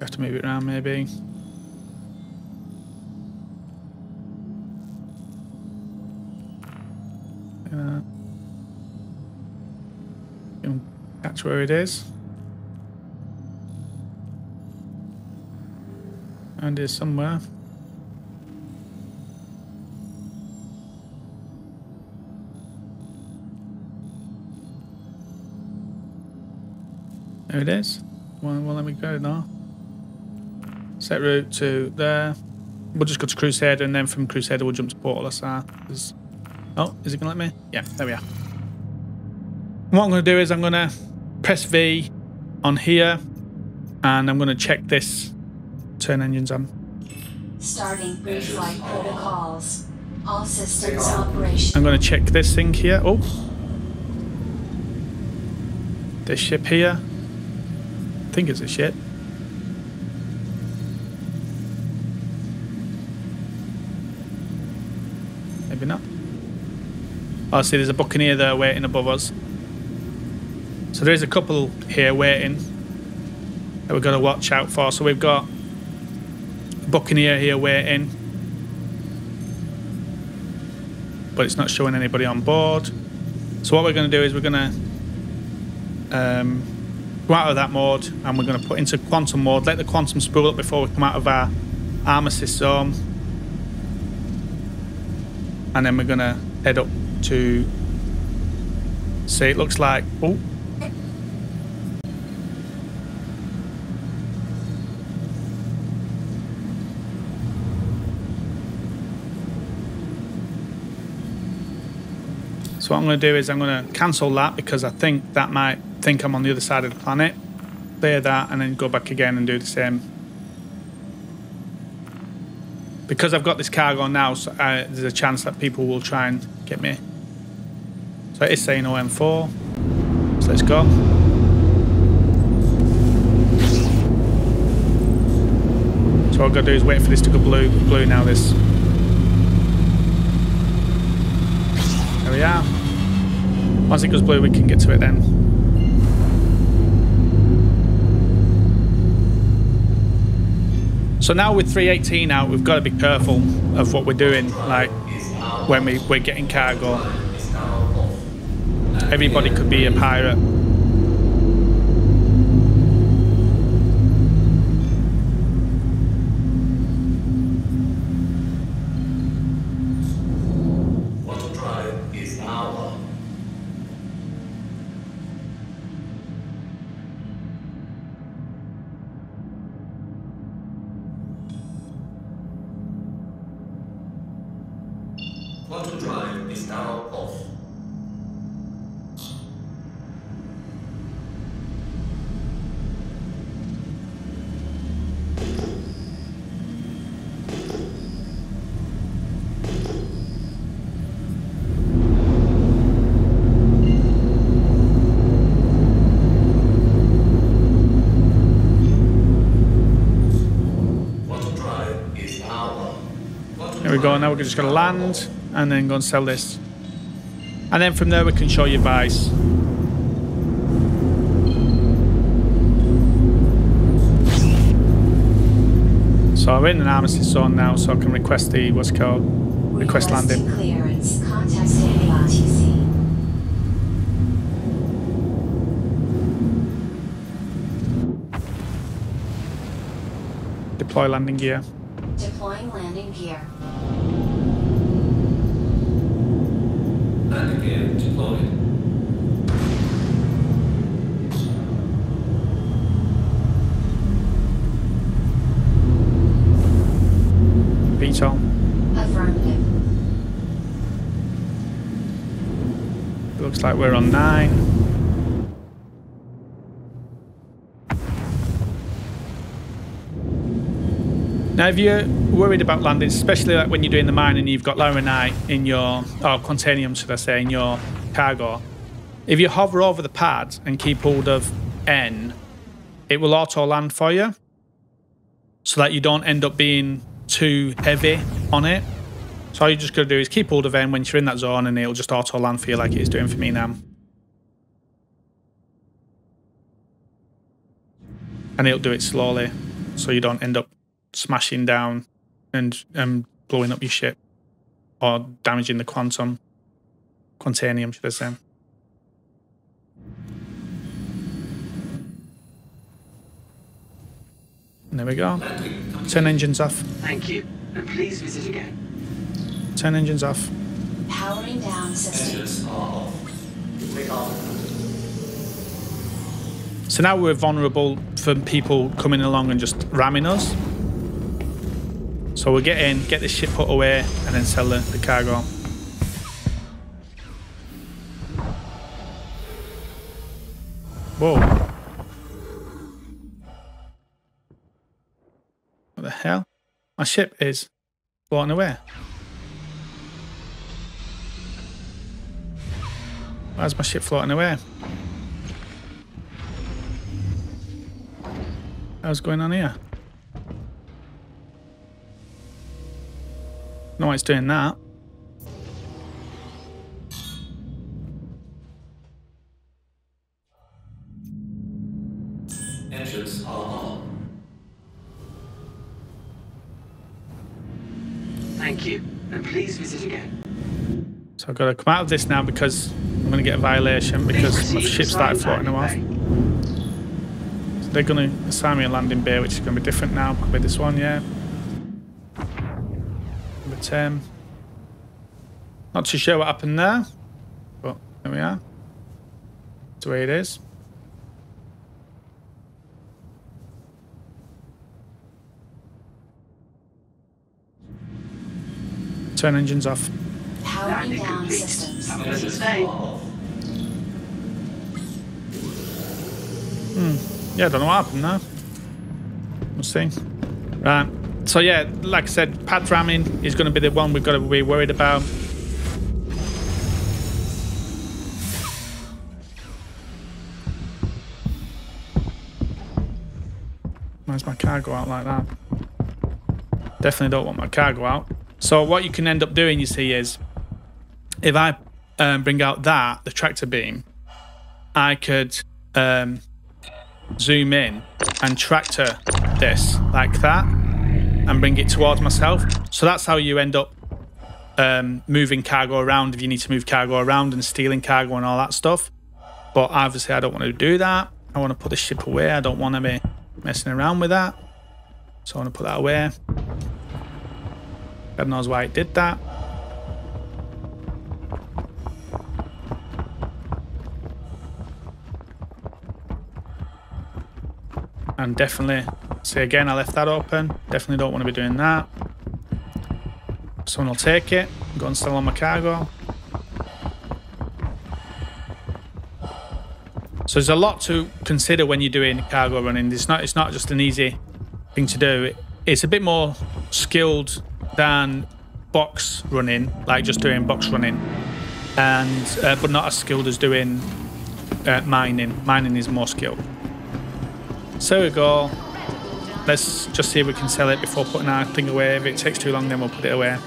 [SPEAKER 1] Have to move it around maybe. Uh, catch where it is. And is somewhere. There it is. Well, well, let me go now. Set route to there. We'll just go to Crusader and then from Crusader we'll jump to Port Olisar. Oh, is it going to let me? Yeah, there we are. What I'm going to do is I'm going to press V on here and I'm going to check this. Turn engines on.
[SPEAKER 8] Starting pre-flight protocols. All systems operational.
[SPEAKER 1] I'm going to check this thing here. Oh. This ship here. I think it's a ship. Maybe not. Oh, see, there's a buccaneer there waiting above us. So there is a couple here waiting that we're going to watch out for. So we've got a buccaneer here waiting, but it's not showing anybody on board. So what we're going to do is we're going to um, go out of that mode and we're going to put into quantum mode. Let the quantum spool up before we come out of our armistice zone, and then we're going to head up to. See, it looks like. Oh. So what I'm going to do is I'm going to cancel that because I think that might think I'm on the other side of the planet. Clear that and then go back again and do the same. because I've got this cargo now, so uh, there's a chance that people will try and get me. So it is saying OM4. So let's go. So all I've got to do is wait for this to go blue. Blue now. This. There we are. Once it goes blue, we can get to it then. So now with 318 out, we've got to be careful of what we're doing. Like when we, we're getting cargo, everybody could be a pirate.
[SPEAKER 6] Auto drive is now on. Auto drive is now off. Auto drive is now on. Auto
[SPEAKER 1] There we go. Now we're just going to land and then go and sell this. And then from there we can show you buys. So we're in an armistice zone now, so I can request the what's called request landing.
[SPEAKER 8] clearance. Contact ATC.
[SPEAKER 1] Deploy landing gear.
[SPEAKER 8] Deploying landing gear.
[SPEAKER 6] Landing gear deployed.
[SPEAKER 1] VTOL.
[SPEAKER 8] Affirmative.
[SPEAKER 1] Looks like we're on nine. Now, if you're worried about landing, especially like when you're doing the mine and you've got laranite in your, or quantanium, should I say, in your cargo, if you hover over the pad and keep hold of N, it will auto land for you so that you don't end up being too heavy on it. So all you just to do is keep hold of N when you're in that zone and it'll just auto land for you like it's doing for me now. And it'll do it slowly so you don't end up smashing down and um, blowing up your ship or damaging the quantum. Quantanium, should I say. And there we go. Turn engines off.
[SPEAKER 5] Thank you, and please visit again.
[SPEAKER 1] Turn engines off.
[SPEAKER 8] Powering down system.
[SPEAKER 6] Engines are off. Take off.
[SPEAKER 1] So now we're vulnerable for people coming along and just ramming us. So we'll get in, get this ship put away, and then sell the, the cargo. Whoa. What the hell? My ship is floating away. Why's my ship floating away? What's going on here? No, why it's doing that.
[SPEAKER 6] Are on.
[SPEAKER 5] Thank you, and please visit again.
[SPEAKER 1] So I've got to come out of this now because I'm going to get a violation because my ship started floating off. So they're going to assign me a landing bay, which is going to be different now. Probably this one, yeah. Number 10. Not too sure what happened there, but there we are. That's the way it is. Turn engines off.
[SPEAKER 8] Powering down systems.
[SPEAKER 5] Have a pleasant
[SPEAKER 6] Engines
[SPEAKER 5] stay.
[SPEAKER 6] are off.
[SPEAKER 1] Yeah, I don't know what happened there. We'll see. Right.
[SPEAKER 9] So yeah, like I said, pad ramming is going to be the one we've got to be worried about. Why's my car go out like that? Definitely don't want my car go out. So what you can end up doing, you see, is if I um, bring out that, the tractor beam, I could um, zoom in and tractor this like that and bring it towards myself. So that's how you end up um, moving cargo around if you need to move cargo around and stealing cargo and all that stuff. But obviously, I don't want to do that. I want to put the ship away. I don't want to be messing around with that. So I want to put that away. God knows why it did that. And definitely, see again, I left that open. Definitely don't want to be doing that. Someone will take it, go and sell on my cargo. So there's a lot to consider when you're doing cargo running. It's not it's not just an easy thing to do. It's a bit more skilled than box running, like just doing box running, and uh, but not as skilled as doing uh, mining. Mining is more skilled. So we go. Let's just see if we can sell it before putting our thing away. If it takes too long, then we'll put it away.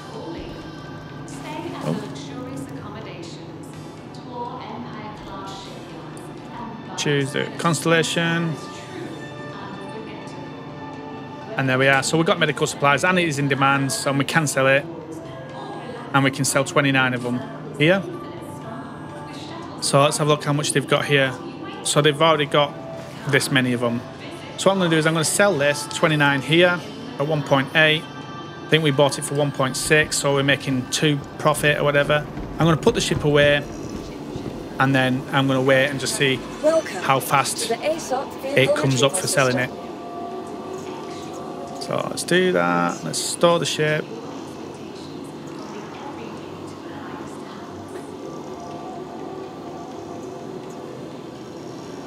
[SPEAKER 9] Choose the constellation. And there we are. So we've got medical supplies and it is in demand, so we can sell it. And we can sell 29 of them here. So let's have a look how much they've got here. So they've already got this many of them. So what I'm going to do is I'm going to sell this 29 here at 1.8. I think we bought it for 1.6, so we're making two profit or whatever. I'm going to put the ship away, and then I'm going to wait and just see
[SPEAKER 3] Welcome
[SPEAKER 9] how fast it comes up for selling it. So let's do that. Let's store the ship.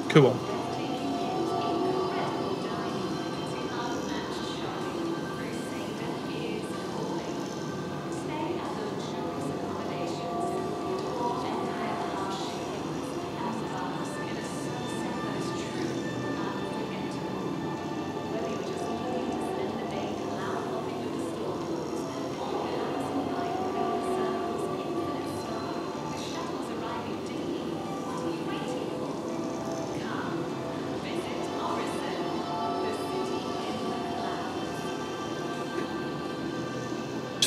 [SPEAKER 9] Cool.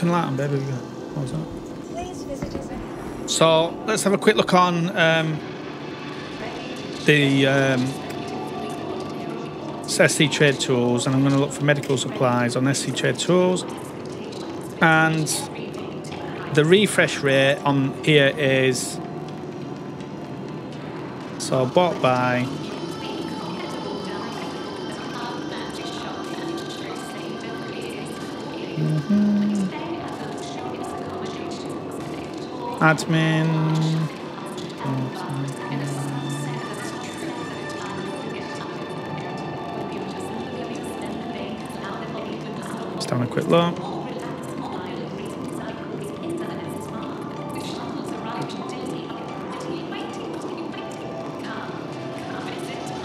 [SPEAKER 9] Turn the light on, baby. What was that?
[SPEAKER 3] Please visit us
[SPEAKER 9] So let's have a quick look on um, the um, SC Trade Tools, and I'm going to look for medical supplies on SC Trade Tools. And the refresh rate on here is so bought by admin. Just having a quick look.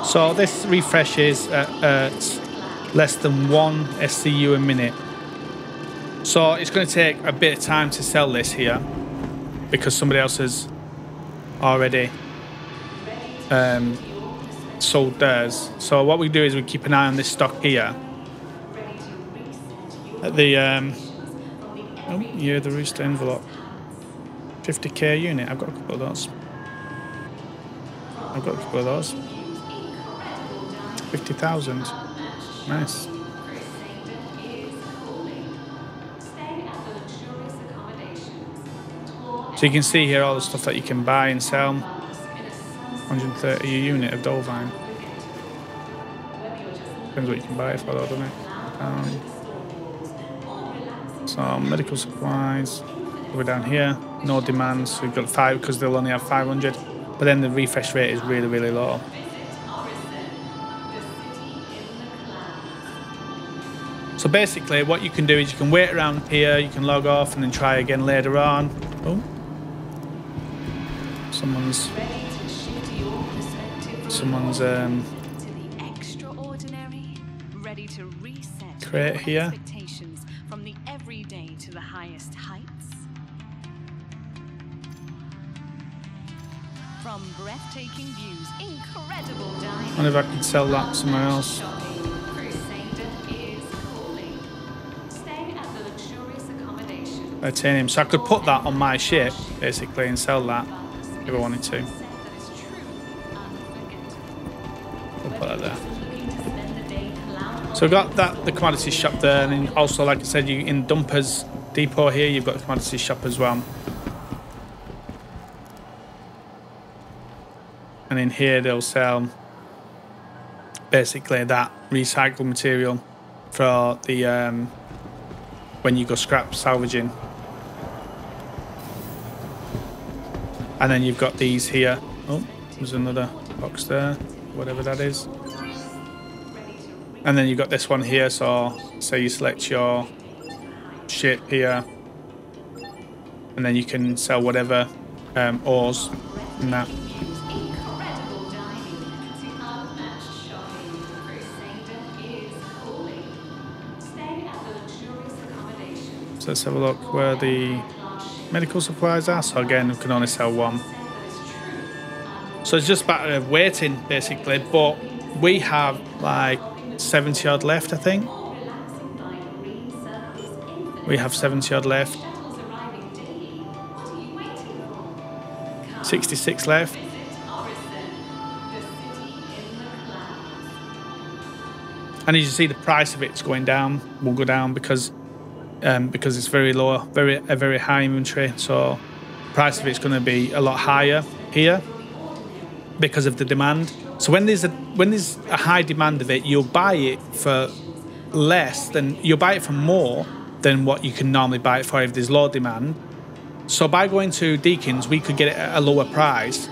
[SPEAKER 9] So this refreshes at, at less than one SCU a minute. So it's going to take a bit of time to sell this here because somebody else has already um, sold theirs. So what we do is we keep an eye on this stock here. At the um, oh yeah, the rooster envelope, 50k unit. I've got a couple of those. I've got a couple of those. 50,000. Nice. So you can see here all the stuff that you can buy and sell. 130 a unit of Dolivine. Depends what you can buy for though, doesn't it? Um, so medical supplies. Over down here, no demand, so we've got five because they'll only have 500. But then the refresh rate is really, really low.
[SPEAKER 1] So basically, what you can do is you can wait around here, you can log off, and then try again later on. Oh, someone's someone's um,
[SPEAKER 9] to the extraordinary, ready to reset
[SPEAKER 1] Create here.
[SPEAKER 9] expectations from the everyday to the highest heights. From breathtaking views, incredible dining.
[SPEAKER 1] I wonder if I could sell that somewhere else. Titanium. So I could put that on my ship basically and sell that if I wanted to.
[SPEAKER 9] That is true, unforgettable.
[SPEAKER 1] I'll put that there.
[SPEAKER 9] Looking to spend the day cloud
[SPEAKER 1] So we've got that the commodities shop there, and also like I said, you in Dumpers Depot here, you've got the commodities shop as well. And in here they'll sell basically that recycled material for the um, when you go scrap salvaging. And then you've got these here. Oh, there's another box there, whatever that is. And then you've got this one here, so say you select your ship here, and then you can sell whatever um, ores and that. So let's have a look where the medical supplies are. So again, we can only sell one. So it's just a matter of waiting, basically. But we have like 70 odd left, I think. We have 70 odd left. 66 left. And as you see, the price of it's going down. Will go down because um, because it's very low, very a very high inventory. So price of it's going to be a lot higher here because of the demand. So when there's a when there's a high demand of it, you'll buy it for less than you'll buy it for more than what you can normally buy it for if there's low demand. So by going to Deakins, we could get it at a lower price,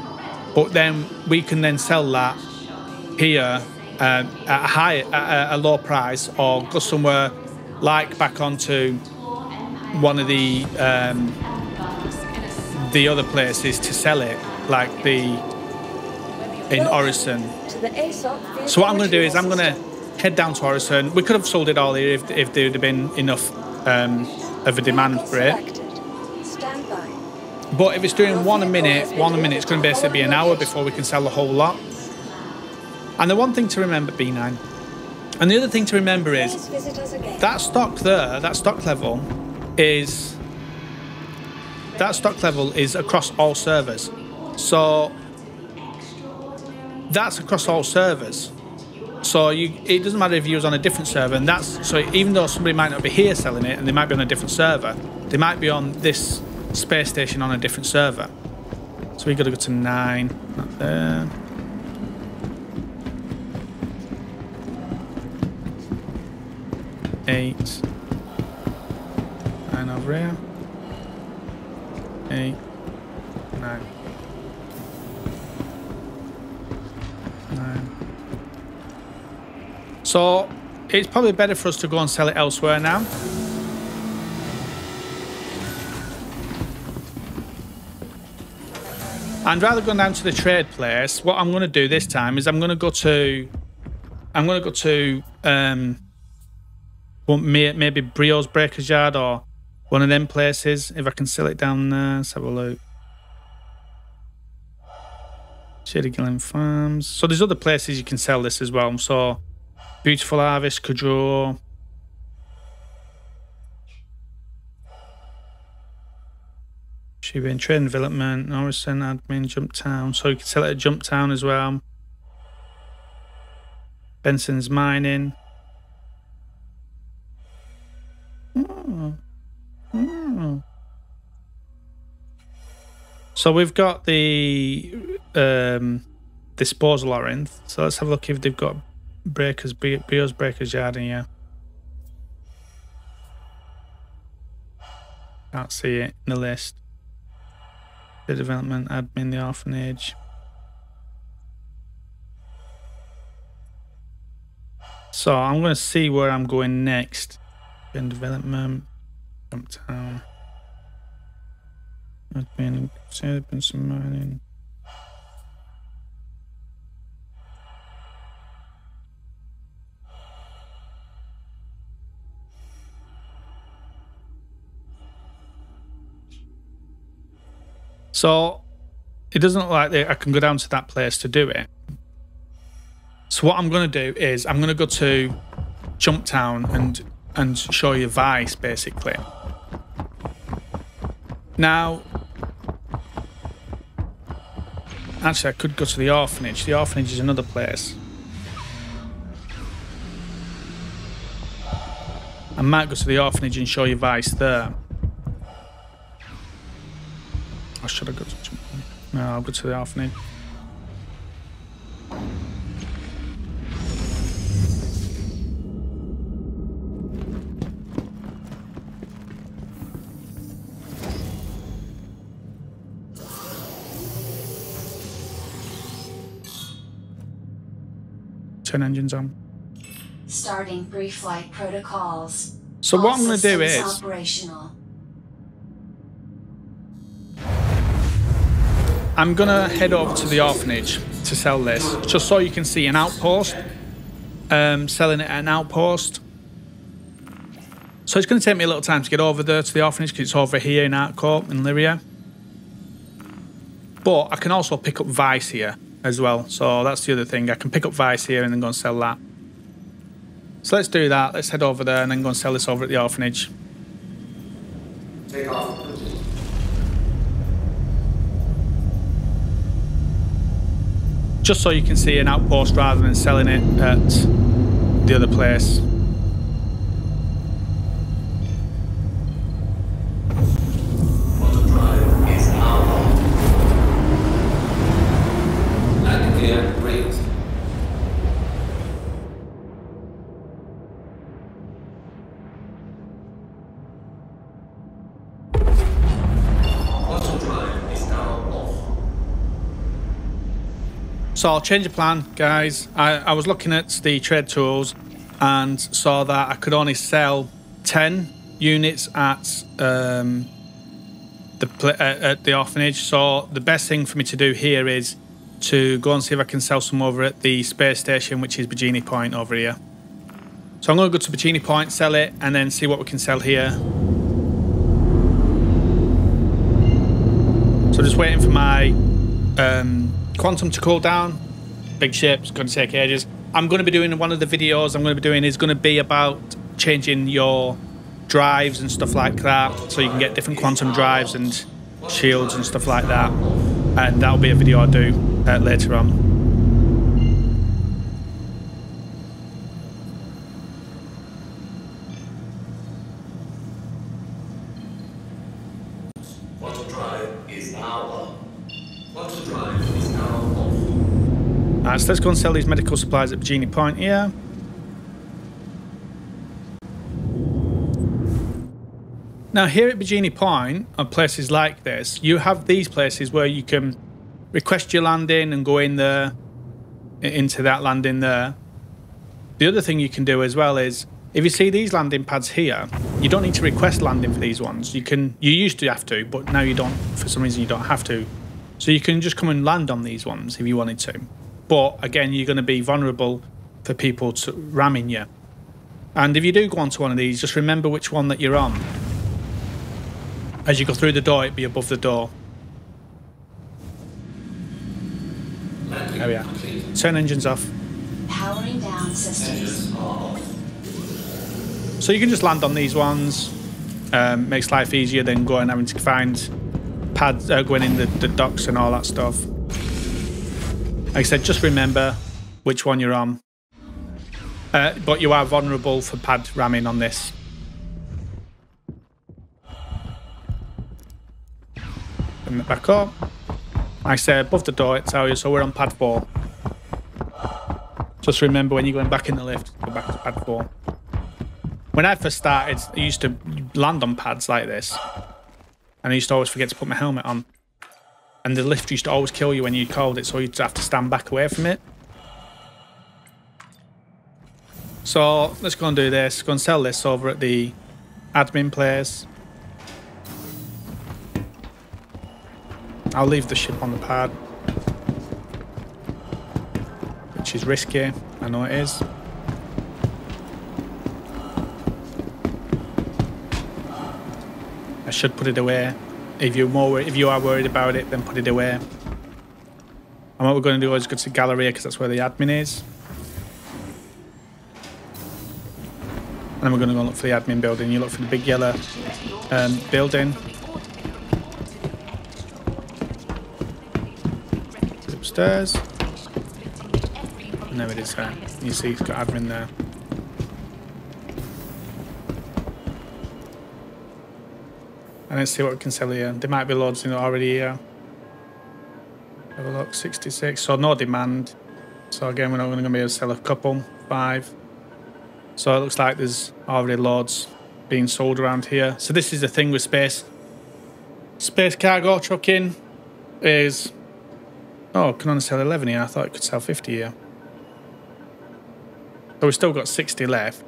[SPEAKER 1] but then we can then sell that here uh, at a high at a low price, or go somewhere like back onto one of the um, the other places to sell it, like the in Orison. So what I'm going to do is I'm going to head down to Orison. We could have sold it all here if, if there would have been enough um, of a demand for it. But if it's doing one a minute, one a minute, it's going to basically be an hour before we can sell the whole lot. And the one thing to remember, B9, and the other thing to remember is
[SPEAKER 3] Please visit us again.
[SPEAKER 1] that stock there, that stock level, is that stock level is across all servers. So that's across all servers. So you, it doesn't matter if you was on a different server, and that's so even though somebody might not be here selling it, and they might be on a different server, they might be on this space station on a different server. So we got to go to nine, not there. Eight. Nine over here. Eight. Nine. Nine. So it's probably better for us to go and sell it elsewhere now. And rather than down to the trade place, what I'm going to do this time is I'm going to go to, I'm going to go to, um, well, may- maybe Brio's Breakers Yard or one of them places. If I can sell it down there, let's have a look. Shady Glen Farms. So there's other places you can sell this as well. So Bountiful Harvest, be in trade development, Norrison, admin, Jump Town. So you can sell it at Jump Town as well. Benson's mining. Hmm. Hmm. So we've got the um, disposal Orinth. So let's have a look if they've got breakers, Brio's breakers yard in here. Can't see it in the list. The development, admin, the orphanage. So I'm going to see where I'm going next. In development. Jump town. Admin, been some mining. So it doesn't look like I can go down to that place to do it. So what I'm going to do is I'm going to go to Jump Town and and show you Vice basically. Now, actually, I could go to the orphanage. The orphanage is another place. I might go to the orphanage and show you Vice there. Or should I go to No, I'll go to the orphanage. Turn engines on.
[SPEAKER 8] Starting pre-flight protocols.
[SPEAKER 1] So
[SPEAKER 8] All
[SPEAKER 1] what I'm going to do is
[SPEAKER 8] operational.
[SPEAKER 1] I'm going to head over to the orphanage to sell this, just so you can see an outpost. Um, selling it at an outpost. So it's going to take me a little time to get over there to the orphanage because it's over here in ArcCorp in Lyria. But I can also pick up Vice here as well. So that's the other thing. I can pick up Vice here and then go and sell that. So let's do that. Let's head over there and then go and sell this over at the orphanage.
[SPEAKER 6] Take off.
[SPEAKER 1] Just so you can see an outpost rather than selling it at the other place. So I'll change the plan, guys. I, I was looking at the trade tools and saw that I could only sell 10 units at um, the uh, at the orphanage. So the best thing for me to do here is to go and see if I can sell some over at the space station, which is Baijini Point over here. So I'm going to go to Baijini Point, sell it, and then see what we can sell here. So just waiting for my um, quantum to cool down. Big ship's going to take ages. I'm going to be doing one of the videos I'm going to be doing is going to be about changing your drives and stuff like that, so you can get different quantum drives and shields and stuff like that. And that'll be a video I'll do uh, later on.
[SPEAKER 6] Auto drive is now on. Auto drive is now off.
[SPEAKER 1] Let's go and sell these medical supplies at Baijini Point here. Now, here at Baijini Point, on places like this, you have these places where you can request your landing and go in there, into that landing there. The other thing you can do as well is, if you see these landing pads here, you don't need to request landing for these ones. You can, you used to have to, but now you don't. For some reason, you don't have to. So you can just come and land on these ones if you wanted to. But again, you're going to be vulnerable for people to ramming you. And if you do go onto one of these, just remember which one that you're on. As you go through the door, it'd be above the door. There we are. Turn engines off.
[SPEAKER 8] Powering down systems.
[SPEAKER 1] So you can just land on these ones. Um, makes life easier than going having to find pads, uh, going in the, the docks and all that stuff. Like I said, just remember which one you're on. Uh, but you are vulnerable for pad ramming on this. Bring it back up. Like I said, above the door, it tells you, so we're on pad four. Just remember when you're going back in the lift, go back to pad four. When I first started, I used to land on pads like this. And I used to always forget to put my helmet on. And the lift used to always kill you when you called it, so you'd have to stand back away from it. So let's go and do this. Go and sell this over at the admin place. I'll leave the ship on the pad. Which is risky. I know it is. I should put it away. If you're more, if you are worried about it, then put it away. And what we're going to do is go to Galleria because that's where the admin is. And then we're going to go look for the admin building. You look for the big yellow um, building. Upstairs. And there it is there. You see it's got admin there. And let's see what we can sell here. There might be loads know, already here. Have a look, 66. So no demand. So again, we're not going to be able to sell a couple. Five. So it looks like there's already loads being sold around here. So this is the thing with space. Space cargo trucking is... Oh, can only sell 11 here. I thought it could sell 50 here. So we've still got 60 left.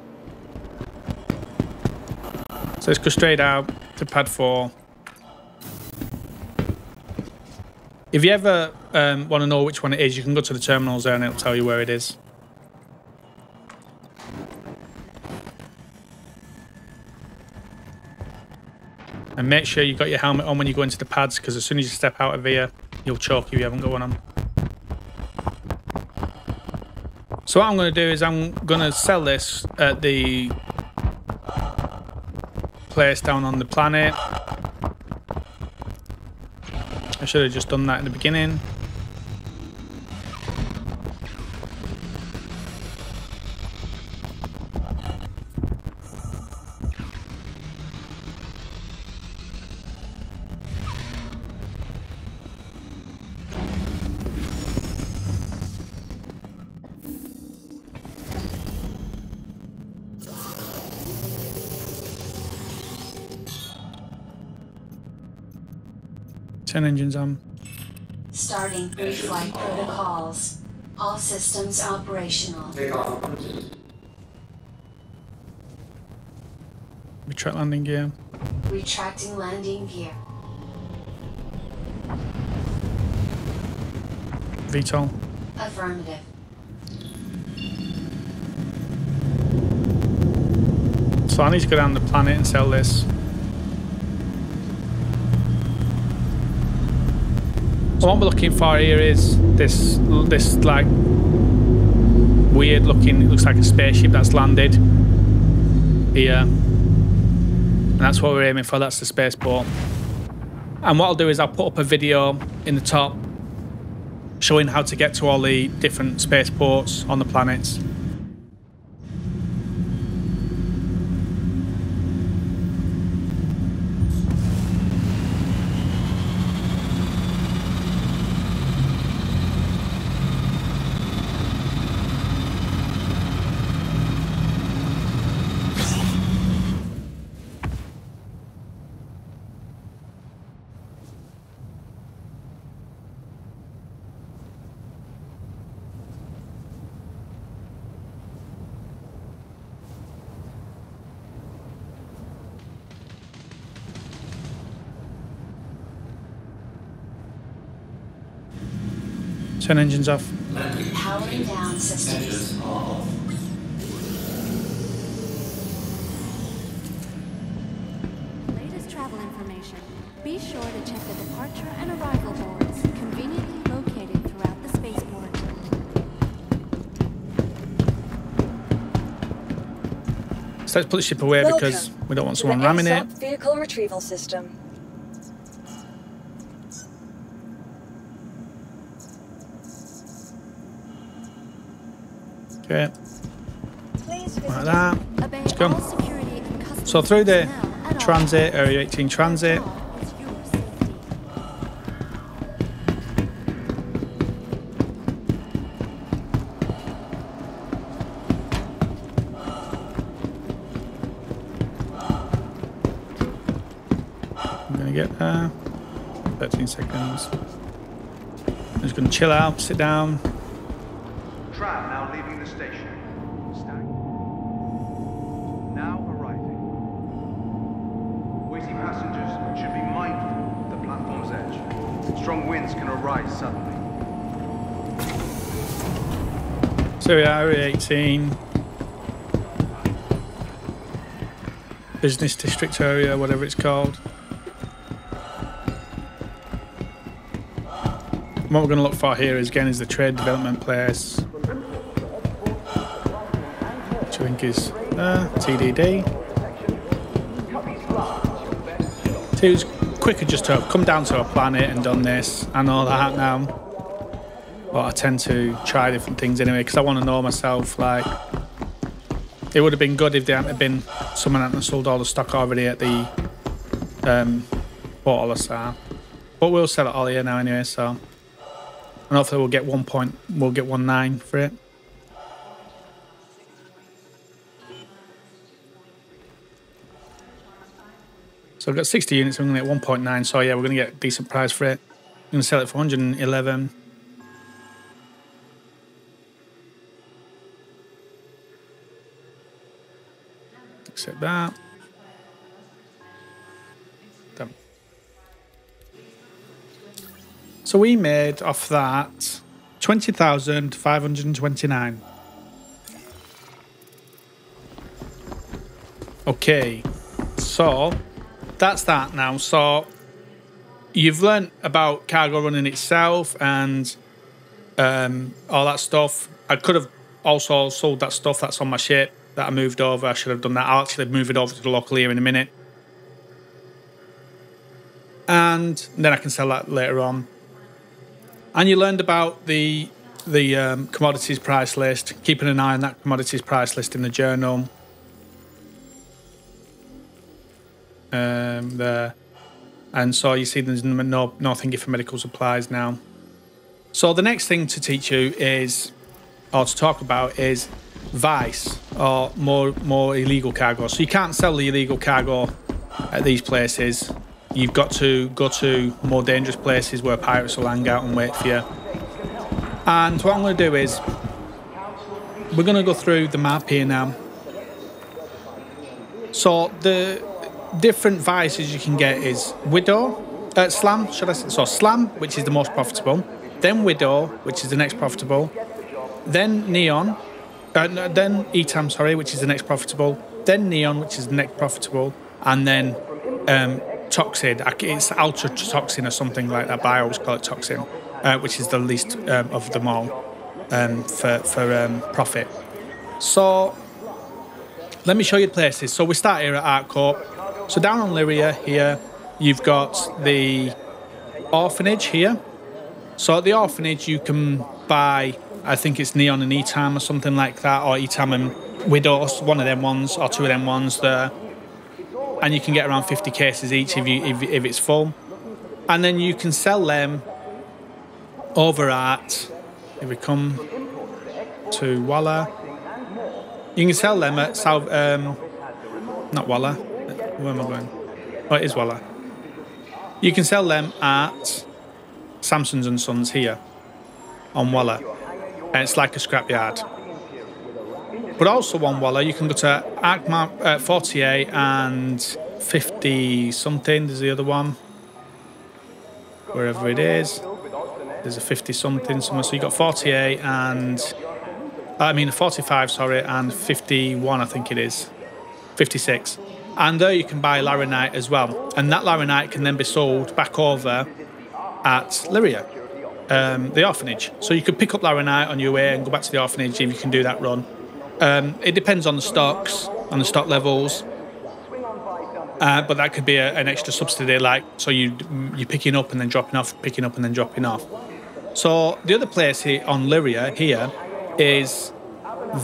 [SPEAKER 1] So let's go straight out to pad 4. If you ever um, want to know which one it is, you can go to the terminals there and it'll tell you where it is. And make sure you've got your helmet on when you go into the pads, because as soon as you step out of here, you'll choke if you haven't got one on. So what I'm going to do is I'm going to sell this at the place down on the planet. I should have just done that in the beginning. Ten engines on.
[SPEAKER 8] Starting pre-flight protocols. All systems operational.
[SPEAKER 1] Retract landing gear.
[SPEAKER 8] Retracting landing gear.
[SPEAKER 1] VTOL.
[SPEAKER 8] Affirmative.
[SPEAKER 1] So I need to go down the planet and sell this. What we're looking for here is this, this like weird looking. It looks like a spaceship that's landed here, and that's what we're aiming for. That's the spaceport. And what I'll do is I'll put up a video in the top showing how to get to all the different spaceports on the planets. Turn engines off.
[SPEAKER 8] Powering down systems.
[SPEAKER 9] Latest travel information. Be sure to check the departure and arrival boards, conveniently located throughout the spaceport.
[SPEAKER 1] So let's put the ship away because we don't want someone ramming it.
[SPEAKER 3] Vehicle retrieval system.
[SPEAKER 1] Okay, like that.
[SPEAKER 9] Obey
[SPEAKER 1] go.
[SPEAKER 9] all security and customs
[SPEAKER 1] So through the
[SPEAKER 9] personnel at all
[SPEAKER 1] transit. Area 18 transit.
[SPEAKER 9] All is your safety.
[SPEAKER 1] I'm gonna get there. 13 seconds. I'm just gonna chill out, sit down.
[SPEAKER 10] Tram now leaving the station. Stack. Now arriving. rise suddenly.
[SPEAKER 1] So we are Area 18. Business district area, whatever it's called. What we're going to look for here is again is the trade development place. Which I think is uh, TDD. It was quicker just to have come down to a planet and done this and all that now. But I tend to try different things anyway because I want to know myself. Like, it would have been good if there hadn't been someone hadn't sold all the stock already at the um, Port Olisar. But we'll sell it all here now anyway. So, and hopefully we'll get one point. We'll get one nine for it. So I've got 60 units, going to get 1.9. So yeah, we're going to get a decent price for it. Going to sell it for 111. Accept that. Done. So we made off that 20,529. Okay, so that's that now. So you've learned about cargo running itself and um, all that stuff. I could have also sold that stuff that's on my ship that I moved over. I should have done that. I'll actually move it over to the local here in a minute. And then I can sell that later on. And you learned about the the um, commodities price list, keeping an eye on that commodities price list in the journal. Um, there. And so you see there's no, no thingy for medical supplies now. So the next thing to teach you is, or to talk about is vice or more more illegal cargo. So you can't sell the illegal cargo at these places. You've got to go to more dangerous places where pirates will hang out and wait for you. And what I'm going to do is we're going to go through the map here now. So the different vices you can get is Widow, uh, Slam, should I say? So Slam, which is the most profitable, then Widow, which is the next profitable, then Neon, uh, then Etam, sorry, which is the next profitable, then Neon, which is the next profitable, and then um, Toxin. It's Altruciatoxin or something like that, but I always call it Toxin, uh, which is the least um, of them all um, for, for um, profit. So let me show you places. So we start here at ArcCorp. So down on Lyria here, you've got the orphanage here. So at the orphanage, you can buy I think it's Neon and Etam or something like that, or Etam and Widows, one of them ones, or two of them ones there. And you can get around 50 cases each if, you, if, if it's full. And then you can sell them over at, if we come to Wala, you can sell them at South, um, not Wala, where am I going? Oh, it is Wala. You can sell them at Samson's and Sons here on Wala and it's like a scrapyard. But also on Wala, you can go to Arkmark uh, 48 and 50 something. There's the other one. Wherever it is. There's a 50 something somewhere. So you got 48 and. I mean, 45, sorry, and 51, I think it is. 56. And there you can buy Laranite as well. And that Laranite can then be sold back over at Lyria um, the orphanage. So you could pick up Laranite on your way and go back to the orphanage if you can do that run. Um, it depends on the stocks, on the stock levels. Uh, but that could be a, an extra subsidy, like so you you're picking up and then dropping off, picking up and then dropping off. So the other place here on Lyria here is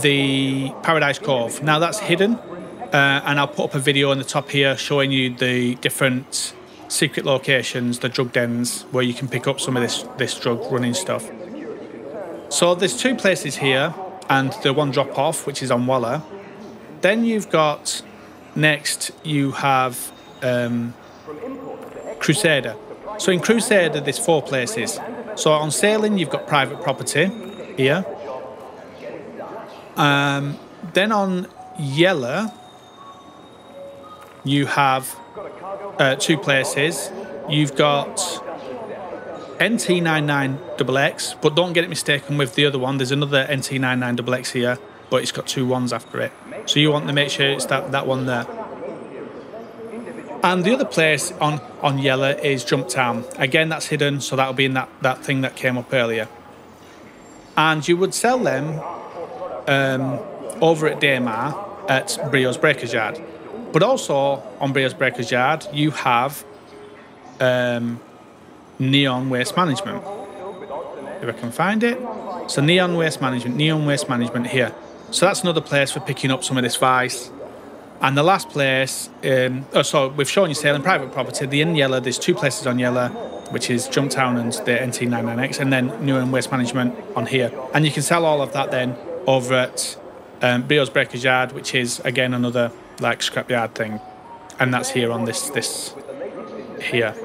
[SPEAKER 1] the Paradise Cove. Now that's hidden, uh, and I'll put up a video on the top here showing you the different secret locations, the drug dens, where you can pick up some of this this drug running stuff. So there's two places here, and the one drop off, which is on Wala. Then you've got next you have um, Crusader. So in Crusader, there's four places. So on Cellin, you've got private property here. Um, then on Yela, you have uh, two places. You've got NT99XX, but don't get it mistaken with the other one. There's another NT99XX here, but it's got two ones after it. So you want to make sure it's that, that one there. And the other place on, on Yela is Jump Town. Again, that's hidden, so that'll be in that, that thing that came up earlier. And you would sell them um, over at Daymar at Brio's Breakers Yard. But also on Brio's Breakers Yard, you have um, Nuen Waste Management. If I can find it. So Nuen Waste Management, Nuen Waste Management here. So that's another place for picking up some of this vice. And the last place, um, oh, so we've shown you Cellin private property. The in Yela, there's two places on Yela, which is Jumptown and the NT99X, and then Nuen Waste Management on here. And you can sell all of that then over at um, Brio's Breakers Yard, which is again another like scrapyard thing, and that's here on this this here.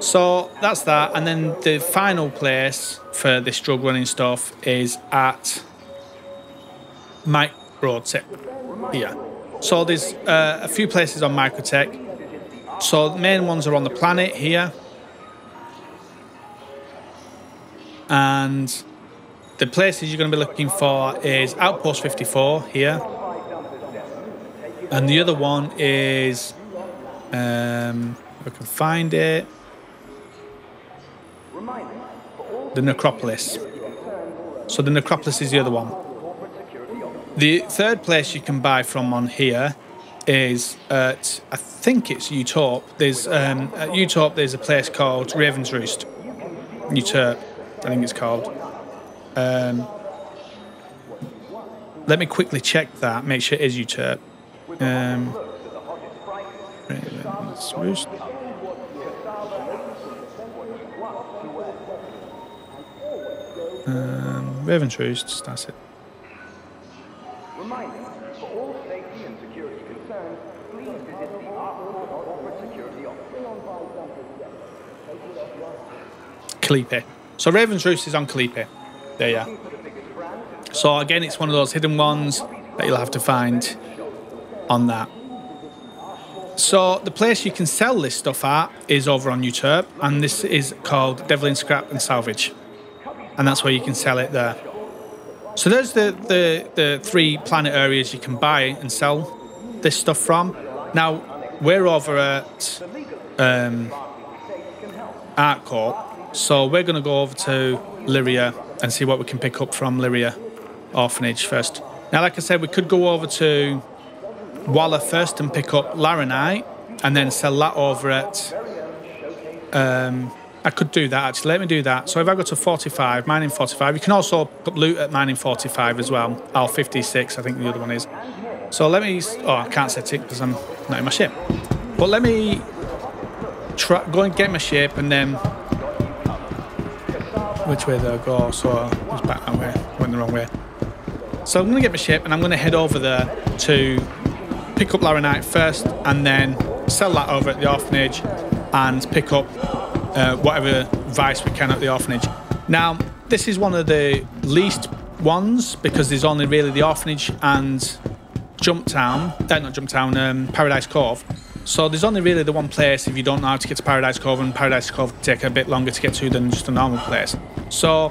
[SPEAKER 1] So that's that, and then the final place for this drug running stuff is at Microtech here. So there's uh, a few places on Microtech. So the main ones are on the planet here. And the places you're going to be looking for is Outpost 54 here. And the other one is, um, if I can find it, the Necropolis. So the Necropolis is the other one. The third place you can buy from on here is at, I think it's Utop. There's um, at Utop. There's a place called Raven's Roost. Uterp, I think it's called. Um, let me quickly check that. Make sure it is Uterp. Um, Raven's Roost. Um, Raven's Roost. That's it.
[SPEAKER 10] Reminder, for all safety and security concerns, please visit the Corporate Security Office.
[SPEAKER 1] Calliope. So Raven's Roost is on Calliope. There you are. So again, it's one of those hidden ones that you'll have to find on that. So the place you can sell this stuff at is over on Uterp, and this is called Devlin Scrap and Salvage, and that's where you can sell it there. So there's the, the, the three planet areas you can buy and sell this stuff from. Now, we're over at um, ArcCorp, so we're going to go over to Lyria and see what we can pick up from Lyria Orphanage first. Now, like I said, we could go over to Wala first and pick up Laranite and then sell that over at... Um, I could do that actually. Let me do that. So if I go to 45, mining 45, you can also put loot at mining 45 as well. Or 56, I think the other one is. So let me. Oh, I can't set it because I'm not in my ship. But let me try go and get my ship and then. Which way do I go? So it's back that way. Went the wrong way. So I'm going to get my ship and I'm going to head over there to pick up Laranite first and then sell that over at the orphanage and pick up uh, whatever vice we can at the orphanage. Now, this is one of the least ones because there's only really the orphanage and Jump Town, uh, not Jump Town, um, Paradise Cove. So there's only really the one place if you don't know how to get to Paradise Cove, and Paradise Cove take a bit longer to get to than just a normal place. So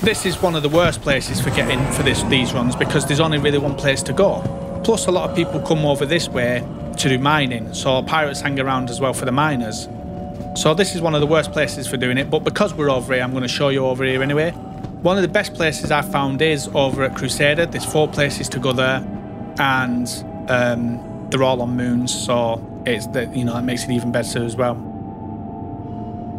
[SPEAKER 1] this is one of the worst places for getting for this these runs because there's only really one place to go. Plus, a lot of people come over this way to do mining, so pirates hang around as well for the miners. So this is one of the worst places for doing it, but because we're over here, I'm going to show you over here anyway. One of the best places I've found is over at Crusader. There's four places to go there, and um, they're all on moons, so it's that you know that makes it even better as well.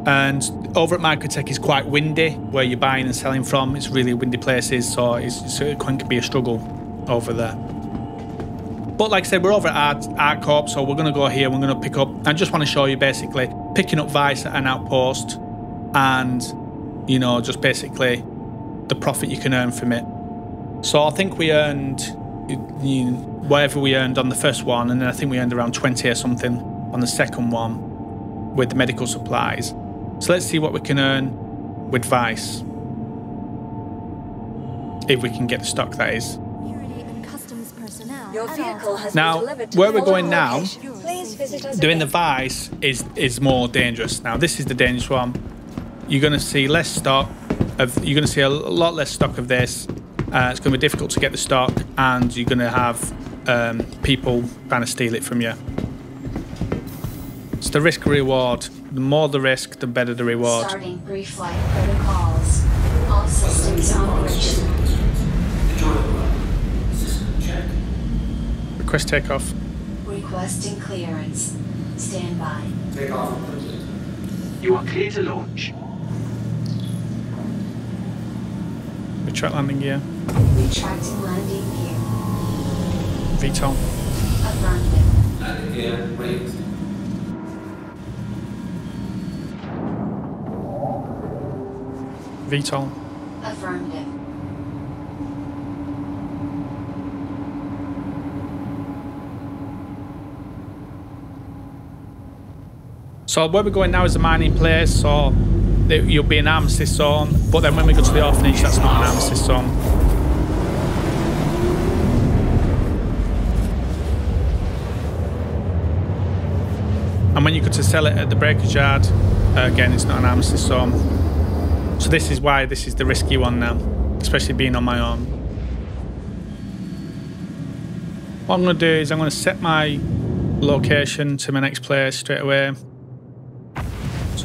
[SPEAKER 1] And over at Microtech is quite windy, where you're buying and selling from. It's really windy places, so it's, it can be a struggle over there. But like I said, we're over at Art, Corp, so we're going to go here. We're going to pick up. I just want to show you basically picking up Vice at an outpost and, you know, just basically the profit you can earn from it. So I think we earned you know, whatever we earned on the first one, and then I think we earned around 20 or something on the second one with the medical supplies. So let's see what we can earn with Vice. If we can get the stock, that is.
[SPEAKER 3] Your vehicle has
[SPEAKER 1] Now,
[SPEAKER 3] been delivered to
[SPEAKER 1] where we're going now-
[SPEAKER 3] location. Please visit us
[SPEAKER 1] doing the
[SPEAKER 3] again.
[SPEAKER 1] vice is is more dangerous. Now this is the dangerous one. You're going to see less stock of. You're going to see a lot less stock of this. Uh, it's going to be difficult to get the stock, and you're going to have um, people trying to steal it from you. It's the risk reward. The more the risk, the better the reward.
[SPEAKER 8] Starting pre-flight protocols. All systems operational.
[SPEAKER 6] Enjoy the ride. System check.
[SPEAKER 1] Request takeoff.
[SPEAKER 8] Requesting clearance. Stand by.
[SPEAKER 6] Take off.
[SPEAKER 5] You are clear to launch.
[SPEAKER 1] Retract landing gear.
[SPEAKER 8] Retracting landing gear.
[SPEAKER 1] VTOL.
[SPEAKER 8] Affirmative.
[SPEAKER 6] Landing gear, wait.
[SPEAKER 1] VTOL.
[SPEAKER 8] Affirmative.
[SPEAKER 1] So where we're going now is a mining place, so you'll be an armistice zone. But then when we go to the orphanage, that's not an armistice zone. And when you go to sell it at the breakage yard, uh, again, it's not an armistice zone. So this is why this is the risky one now, especially being on my own. What I'm going to do is I'm going to set my location to my next place straight away.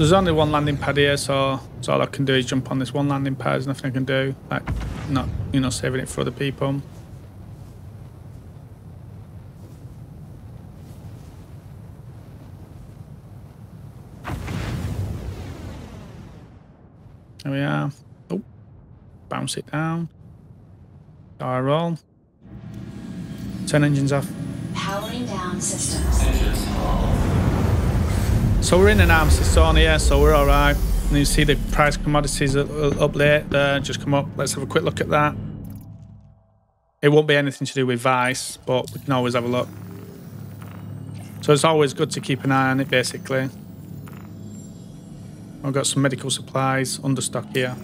[SPEAKER 1] So there's only one landing pad here, so, so all I can do is jump on this one landing pad. There's nothing I can do, like not you know saving it for other people. There we are. Oh, bounce it down. Fire roll. Turn engines off.
[SPEAKER 8] Powering down systems.
[SPEAKER 6] Engines off.
[SPEAKER 1] So we're in an armistice zone here, so we're all right. And you see the price commodities up late there, just come up. Let's have a quick look at that. It won't be anything to do with Vice, but we can always have a look. So it's always good to keep an eye on it, basically. I've got some medical supplies under stock here.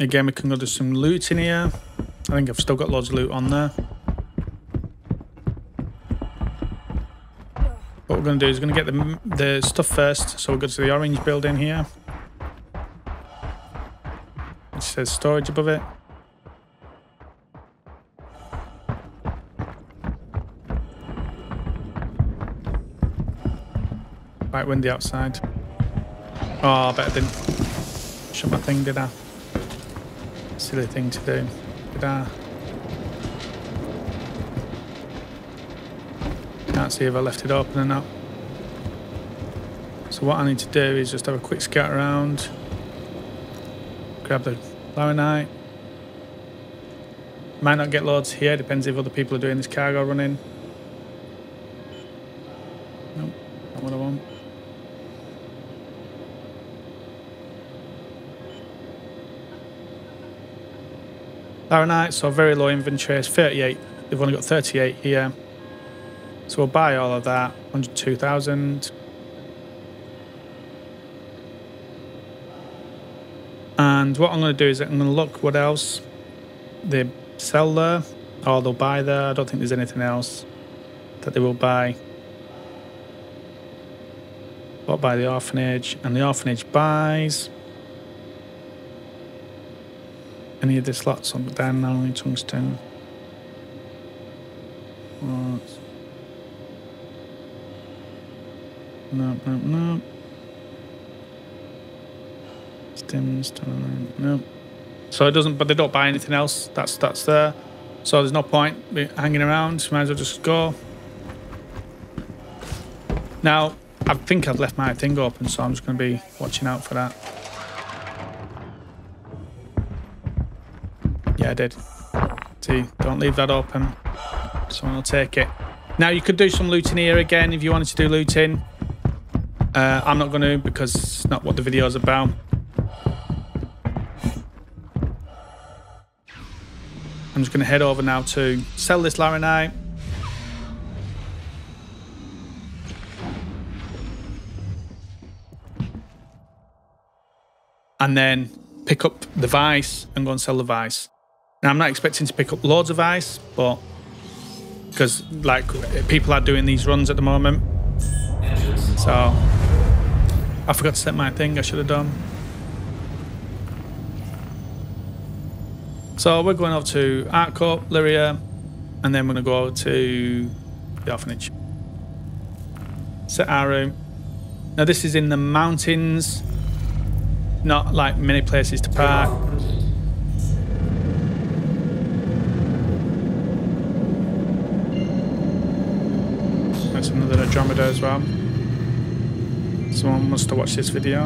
[SPEAKER 1] Again, we can go do some loot in here. I think I've still got loads of loot on there. What we're going to do is we're going to get the, the stuff first. So we'll go to the orange building here. It says storage above it. Right, windy outside. Oh, I bet I didn't shut my thing, did I? Silly thing to do. I? Can't see if I left it open or not. So what I need to do is just have a quick scout around. Grab the Laranite. Might not get loads here, depends if other people are doing this cargo running. Nope, not what I want. Laranite, so very low inventory, it's 38. They've only got 38 here. So we'll buy all of that, 102,000. And what I'm going to do is I'm going to look what else they sell there, or they'll buy there. I don't think there's anything else that they will buy. What by the orphanage, and the orphanage buys. Any of the slots on the down now in tungsten. What? No, no, no. Stims, no. So it doesn't, but they don't buy anything else. That's that's there. So there's no point hanging around. Might as well just go. Now, I think I've left my thing open, so I'm just going to be watching out for that. Yeah, I did. See, don't leave that open. Someone will take it. Now, you could do some looting here again if you wanted to do looting. Uh, I'm not going to because it's not what the video is about. I'm just going to head over now to sell this Laranite. And then pick up the vice and go and sell the vice. Now, I'm not expecting to pick up loads of ice, but because like people are doing these runs at the moment. So I forgot to set my thing, I should have done. So we're going over to ArcCorp, Lyria, and then we're going to go over to the orphanage. Set our room. Now this is in the mountains, not like many places to park. That's another Andromeda as well. Someone wants to watch this video.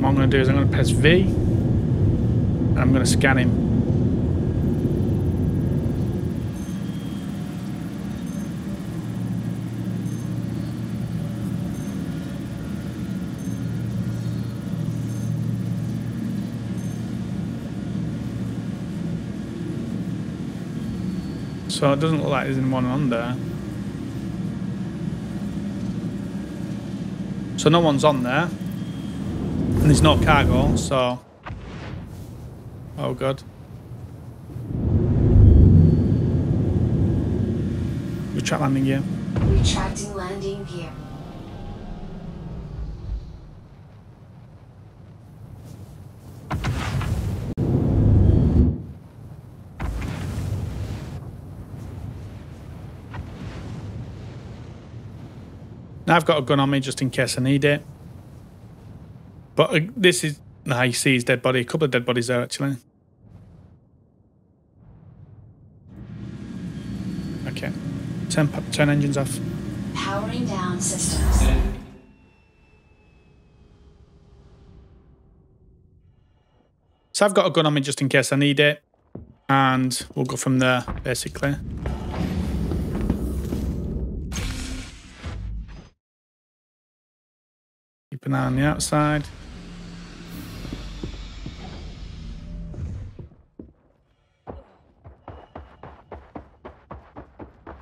[SPEAKER 1] What I'm going to do is I'm going to press V and I'm going to scan him. So it doesn't look like there's anyone on there. So no one's on there. And there's no cargo, so... Oh god. Retract landing gear.
[SPEAKER 8] Retracting landing gear.
[SPEAKER 1] Now I've got a gun on me just in case I need it. But uh, this is... Nah, you see his dead body. A couple of dead bodies there, actually. Okay. Turn, turn engines off.
[SPEAKER 8] Powering down systems.
[SPEAKER 1] So I've got a gun on me just in case I need it. And we'll go from there, basically. An eye on the outside.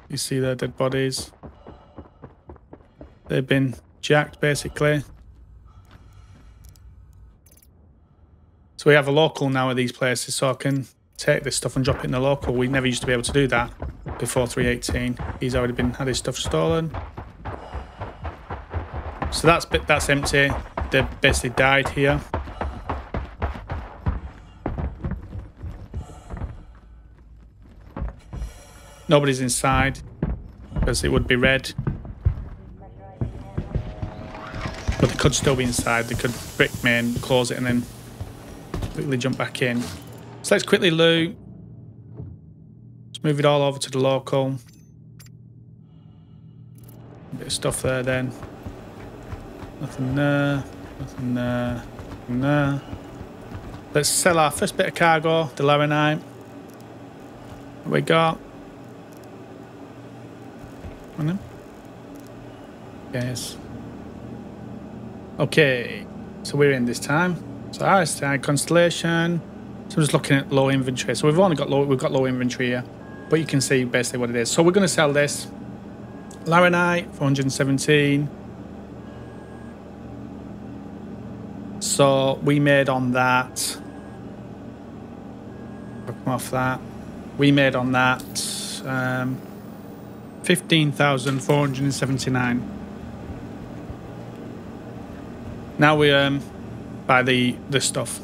[SPEAKER 1] You see their dead bodies. They've been jacked, basically. So we have a local now at these places, so I can take this stuff and drop it in the local. We never used to be able to do that before 318. He's already been had his stuff stolen. So that's that's empty. They basically died here. Nobody's inside because it would be red. But they could still be inside. They could brick me and close it and then quickly jump back in. So let's quickly loot. Let's move it all over to the local. Bit of stuff there then. Nothing there. Nothing there. Nothing there. Let's sell our first bit of cargo, the Laranite. What we got? On? Yes. Okay. So we're in this time. So RSI Constellation. So I'm just looking at low inventory. So we've only got low we've got low inventory here. But you can see basically what it is. So we're gonna sell this. Laranite, 417. So we made on that. Come off that. We made on that um, fifteen thousand four hundred and seventy nine. Now we um buy the the stuff.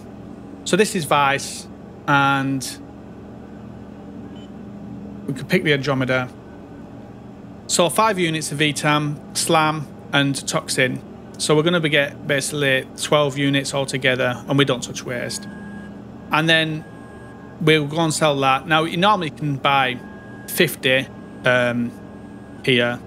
[SPEAKER 1] So this is Vice, and we could pick the Andromeda. So five units of E'tam, Slam, and Toxin. So we're going to get basically 12 units altogether, and we don't touch waste. And then we'll go and sell that. Now, you normally can buy 50 um, here,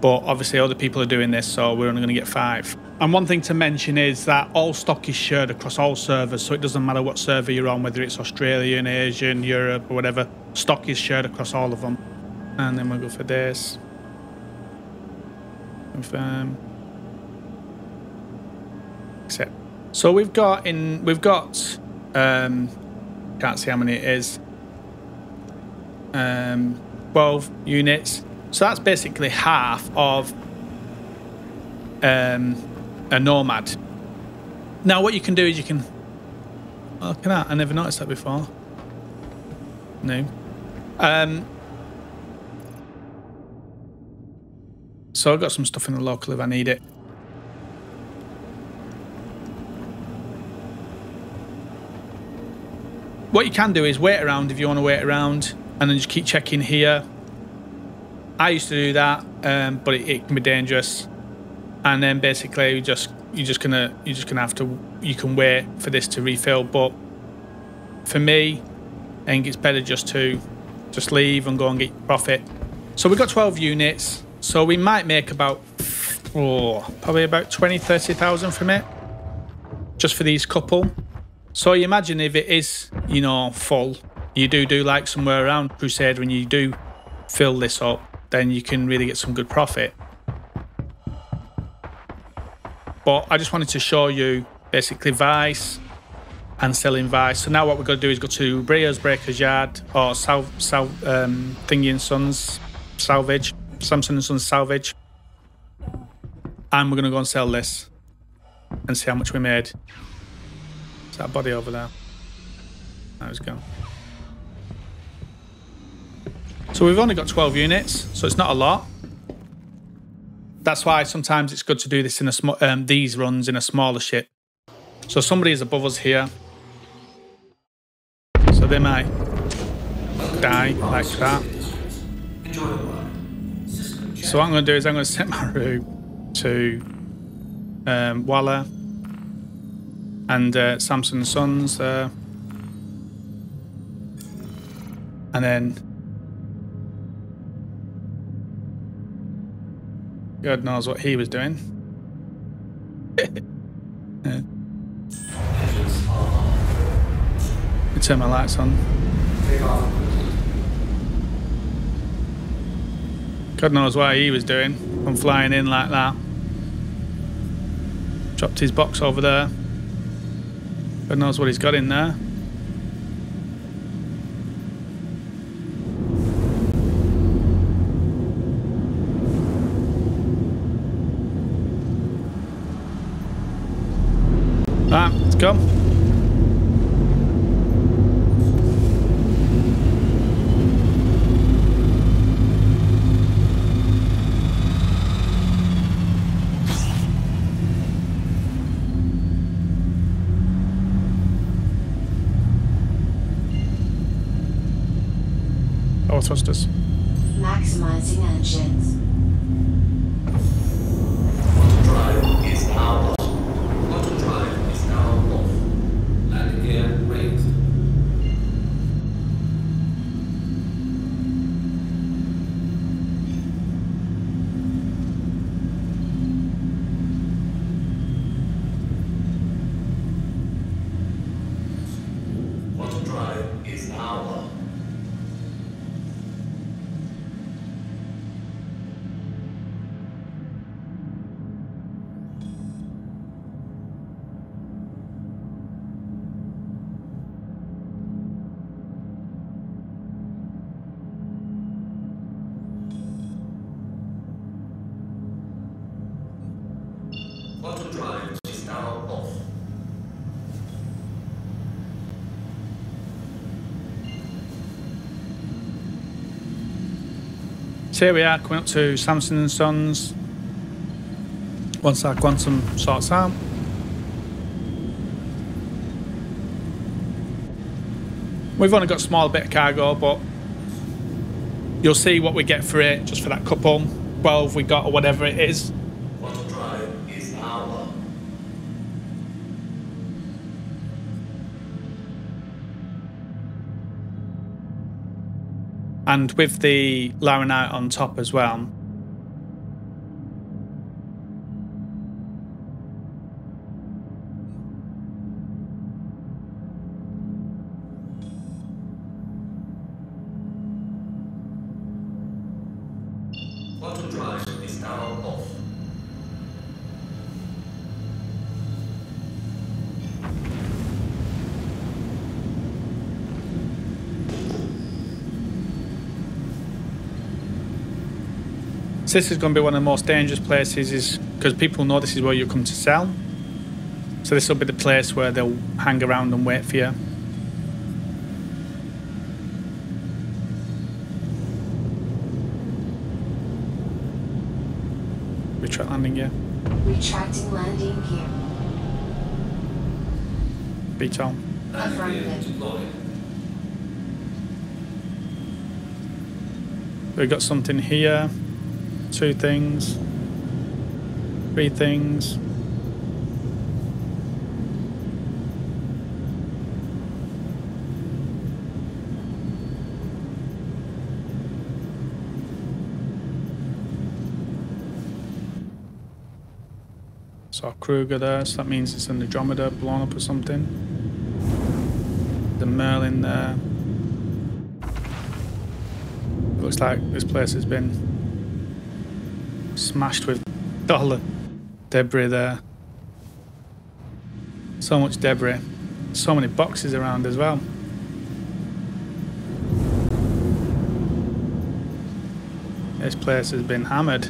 [SPEAKER 1] but obviously other people are doing this, so we're only going to get five. And one thing to mention is that all stock is shared across all servers, so it doesn't matter what server you're on, whether it's Australian, Asian, Europe, or whatever, stock is shared across all of them. And then we'll go for this. Confirm. Accept. So we've got in we've got um can't see how many it is. um, 12 units. So that's basically half of um, a Nomad. Now, what you can do is you can. Oh, look at that. I never noticed that before. No. Um, so I've got some stuff in the local if I need it. What you can do is wait around if you want to wait around and then just keep checking here. I used to do that, um, but it, it can be dangerous. And then basically you just you're just gonna you're just gonna have to you can wait for this to refill. But for me, I think it's better just to just leave and go and get profit. So we've got 12 units. So we might make about oh, probably about 20, 30,000 from it. Just for these couple. So you imagine if it is, you know, full, you do do like somewhere around Crusader when you do fill this up, then you can really get some good profit. But I just wanted to show you basically Vice and selling Vice. So now what we're going to do is go to Brio's Breaker's Yard or Sal, Sal, um, Thingy and Sons Salvage, Samson and Sons Salvage. And we're going to go and sell this and see how much we made. Is that body over there? That was gone. So we've only got 12 units, so it's not a lot. That's why sometimes it's good to do this in a small, um, these runs in a smaller ship. So somebody is above us here. So they might die like that. So what I'm going to do is I'm going to set my route to um, Wala and uh, Samson Sons. And then God knows what he was doing. yeah. I Turn my lights on. God knows what he was doing. I'm flying in like that. Dropped his box over there. God knows what he's got in there. Ah, go. Oh, thrusters.
[SPEAKER 8] Maximizing engines.
[SPEAKER 6] Drive is now on. Auto drive is now off. Landing gear raised. Auto drive is now on. Auto drive is now off.
[SPEAKER 1] So here we are coming up to Samson and Sons. Once our quantum sorts out. We've only got a small bit of cargo, but you'll see what we get for it just for that couple. 12 we got or whatever it is. And with the Laranite on top as well. This is going to be one of the most dangerous places is because people know this is where you come to sell. So this will be the place where they'll hang around and wait for you. Retract landing gear.
[SPEAKER 8] Retracting landing gear.
[SPEAKER 1] VTOL.
[SPEAKER 8] Affirmative.
[SPEAKER 1] We've got something here. Two things. Three things. So Kruger there, so that means it's an Andromeda blown up or something. The Merlin there. Looks like this place has been smashed with all the debris there. So much debris. So many boxes around as well. This place has been hammered.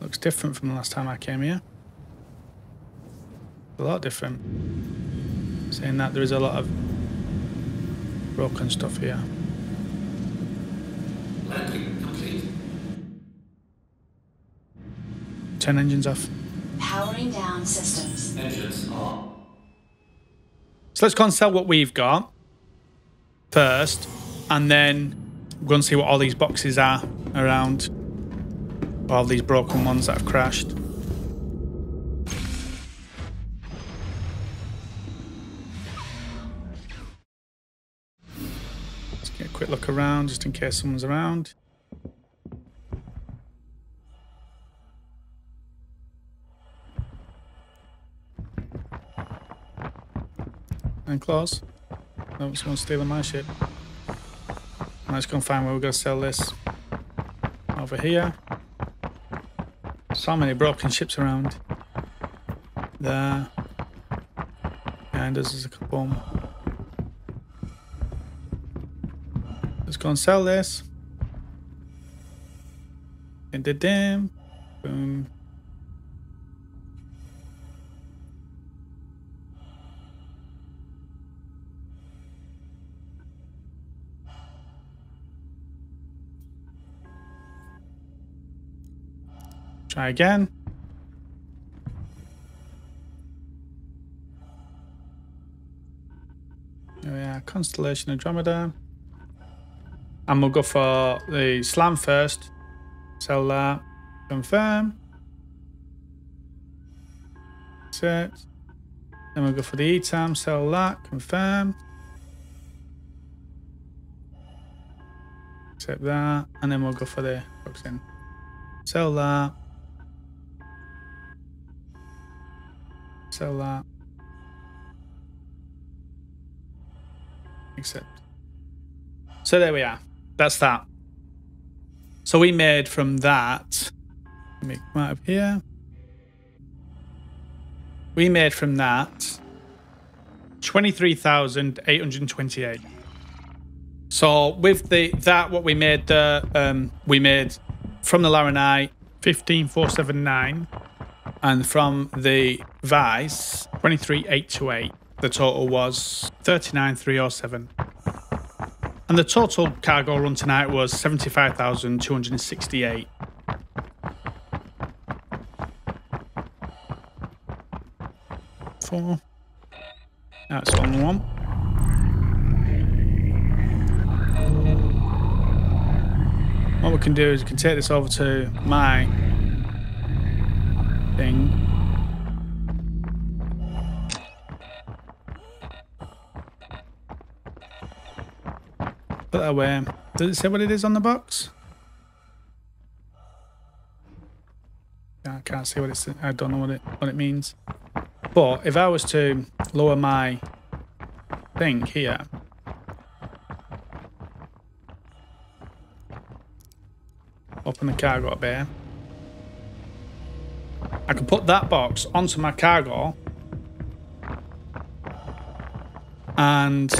[SPEAKER 1] Looks different from the last time I came here. A lot different. Saying that there is a lot of broken stuff here.
[SPEAKER 6] Landing complete.
[SPEAKER 1] Turn engines off.
[SPEAKER 8] Powering down systems.
[SPEAKER 6] Engines are
[SPEAKER 1] So let's go and sell what we've got first, and then go and see what all these boxes are around. All these broken ones that have crashed. Look around just in case someone's around. And claws. No, someone's stealing my shit. Let's go and find where we're to sell this. Over here. So many broken ships around. There. Behind us is a couple. Let's go and this. Dim. Boom. Try again. Oh, we are, Constellation Andromeda. And we'll go for the slam first. Sell that. Confirm. Set. Then we'll go for the E'tam, sell that, confirm. Accept that. And then we'll go for the boxing. Sell that. Sell that. Accept. So there we are. That's that. So we made from that. Let me come out of here. We made from that 23,828. So with the that what we made there, um, we made from the Laranite 15,479 and from the Vice 23,828. The total was 39,307. And the total cargo run tonight was 75,268. Four. That's one we want. What we can do is we can take this over to my thing. Put that away. Does it say what it is on the box? I can't see what it's. I don't know what it what it means. But if I was to lower my thing here, open the cargo bay, I can put that box onto my cargo and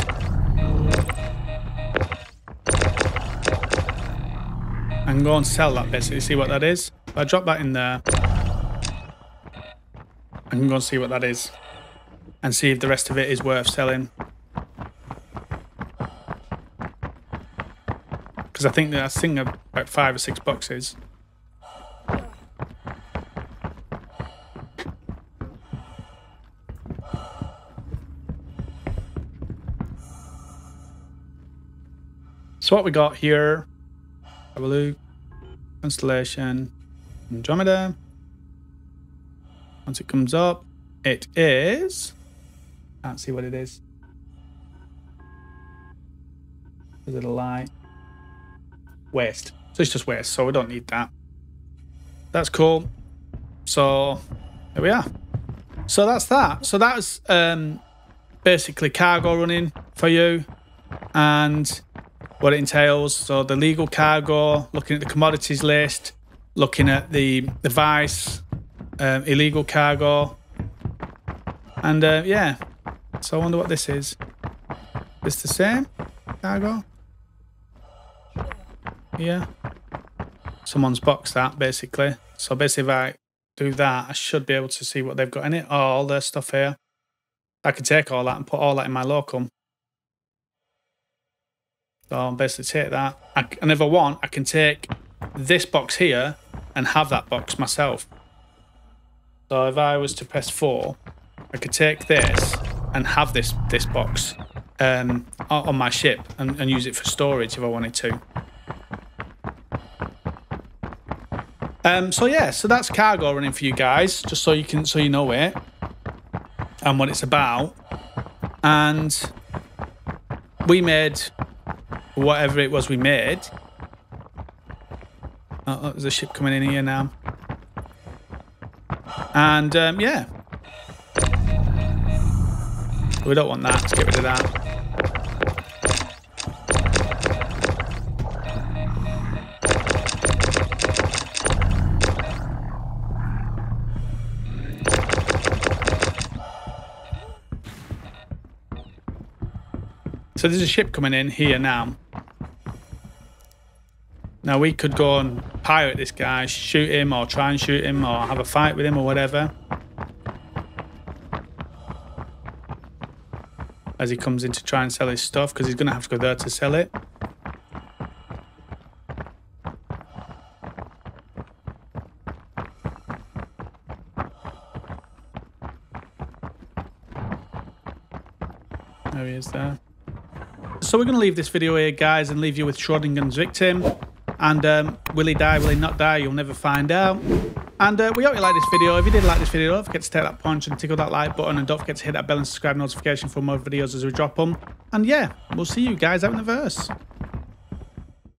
[SPEAKER 1] and go and sell that basically, see what that is. I drop that in there, I can go and see what that is and see if the rest of it is worth selling. Because I think that I think about five or six boxes. So what we got here, have a look, constellation, Andromeda. Once it comes up, it is, can't see what it is. Is it a light? Waste. So it's just waste, so we don't need that. That's cool. So there we are. So that's that. So that's um, basically cargo running for you. And what it entails. So the legal cargo, looking at the commodities list, looking at the the vice, um, illegal cargo, and uh, yeah. So I wonder what this is. Is the same cargo? Yeah. Someone's boxed that basically. So basically, if I do that, I should be able to see what they've got in it. Oh, all their stuff here. I can take all that and put all that in my locum. So I'll basically take that. I, and if I want, I can take this box here and have that box myself. So if I was to press 4, I could take this and have this this box um, on my ship and, and use it for storage if I wanted to. Um, so yeah, so that's cargo running for you guys, just so you can so you know it and what it's about. And we made whatever it was we made. Oh, oh, there's a ship coming in here now. And um, yeah. We don't want that. Let's get rid of that. So there's a ship coming in here now. Now we could go and pirate this guy, shoot him or try and shoot him or have a fight with him or whatever. As he comes in to try and sell his stuff because he's going to have to go there to sell it. There he is there. So we're going to leave this video here, guys, and leave you with Schrodinger's victim. And um, will he die, will he not die? You'll never find out. And uh, we hope you like this video. If you did like this video, don't forget to take that punch and tickle that like button. And don't forget to hit that bell and subscribe notification for more videos as we drop them. And yeah, we'll see you guys out in the verse.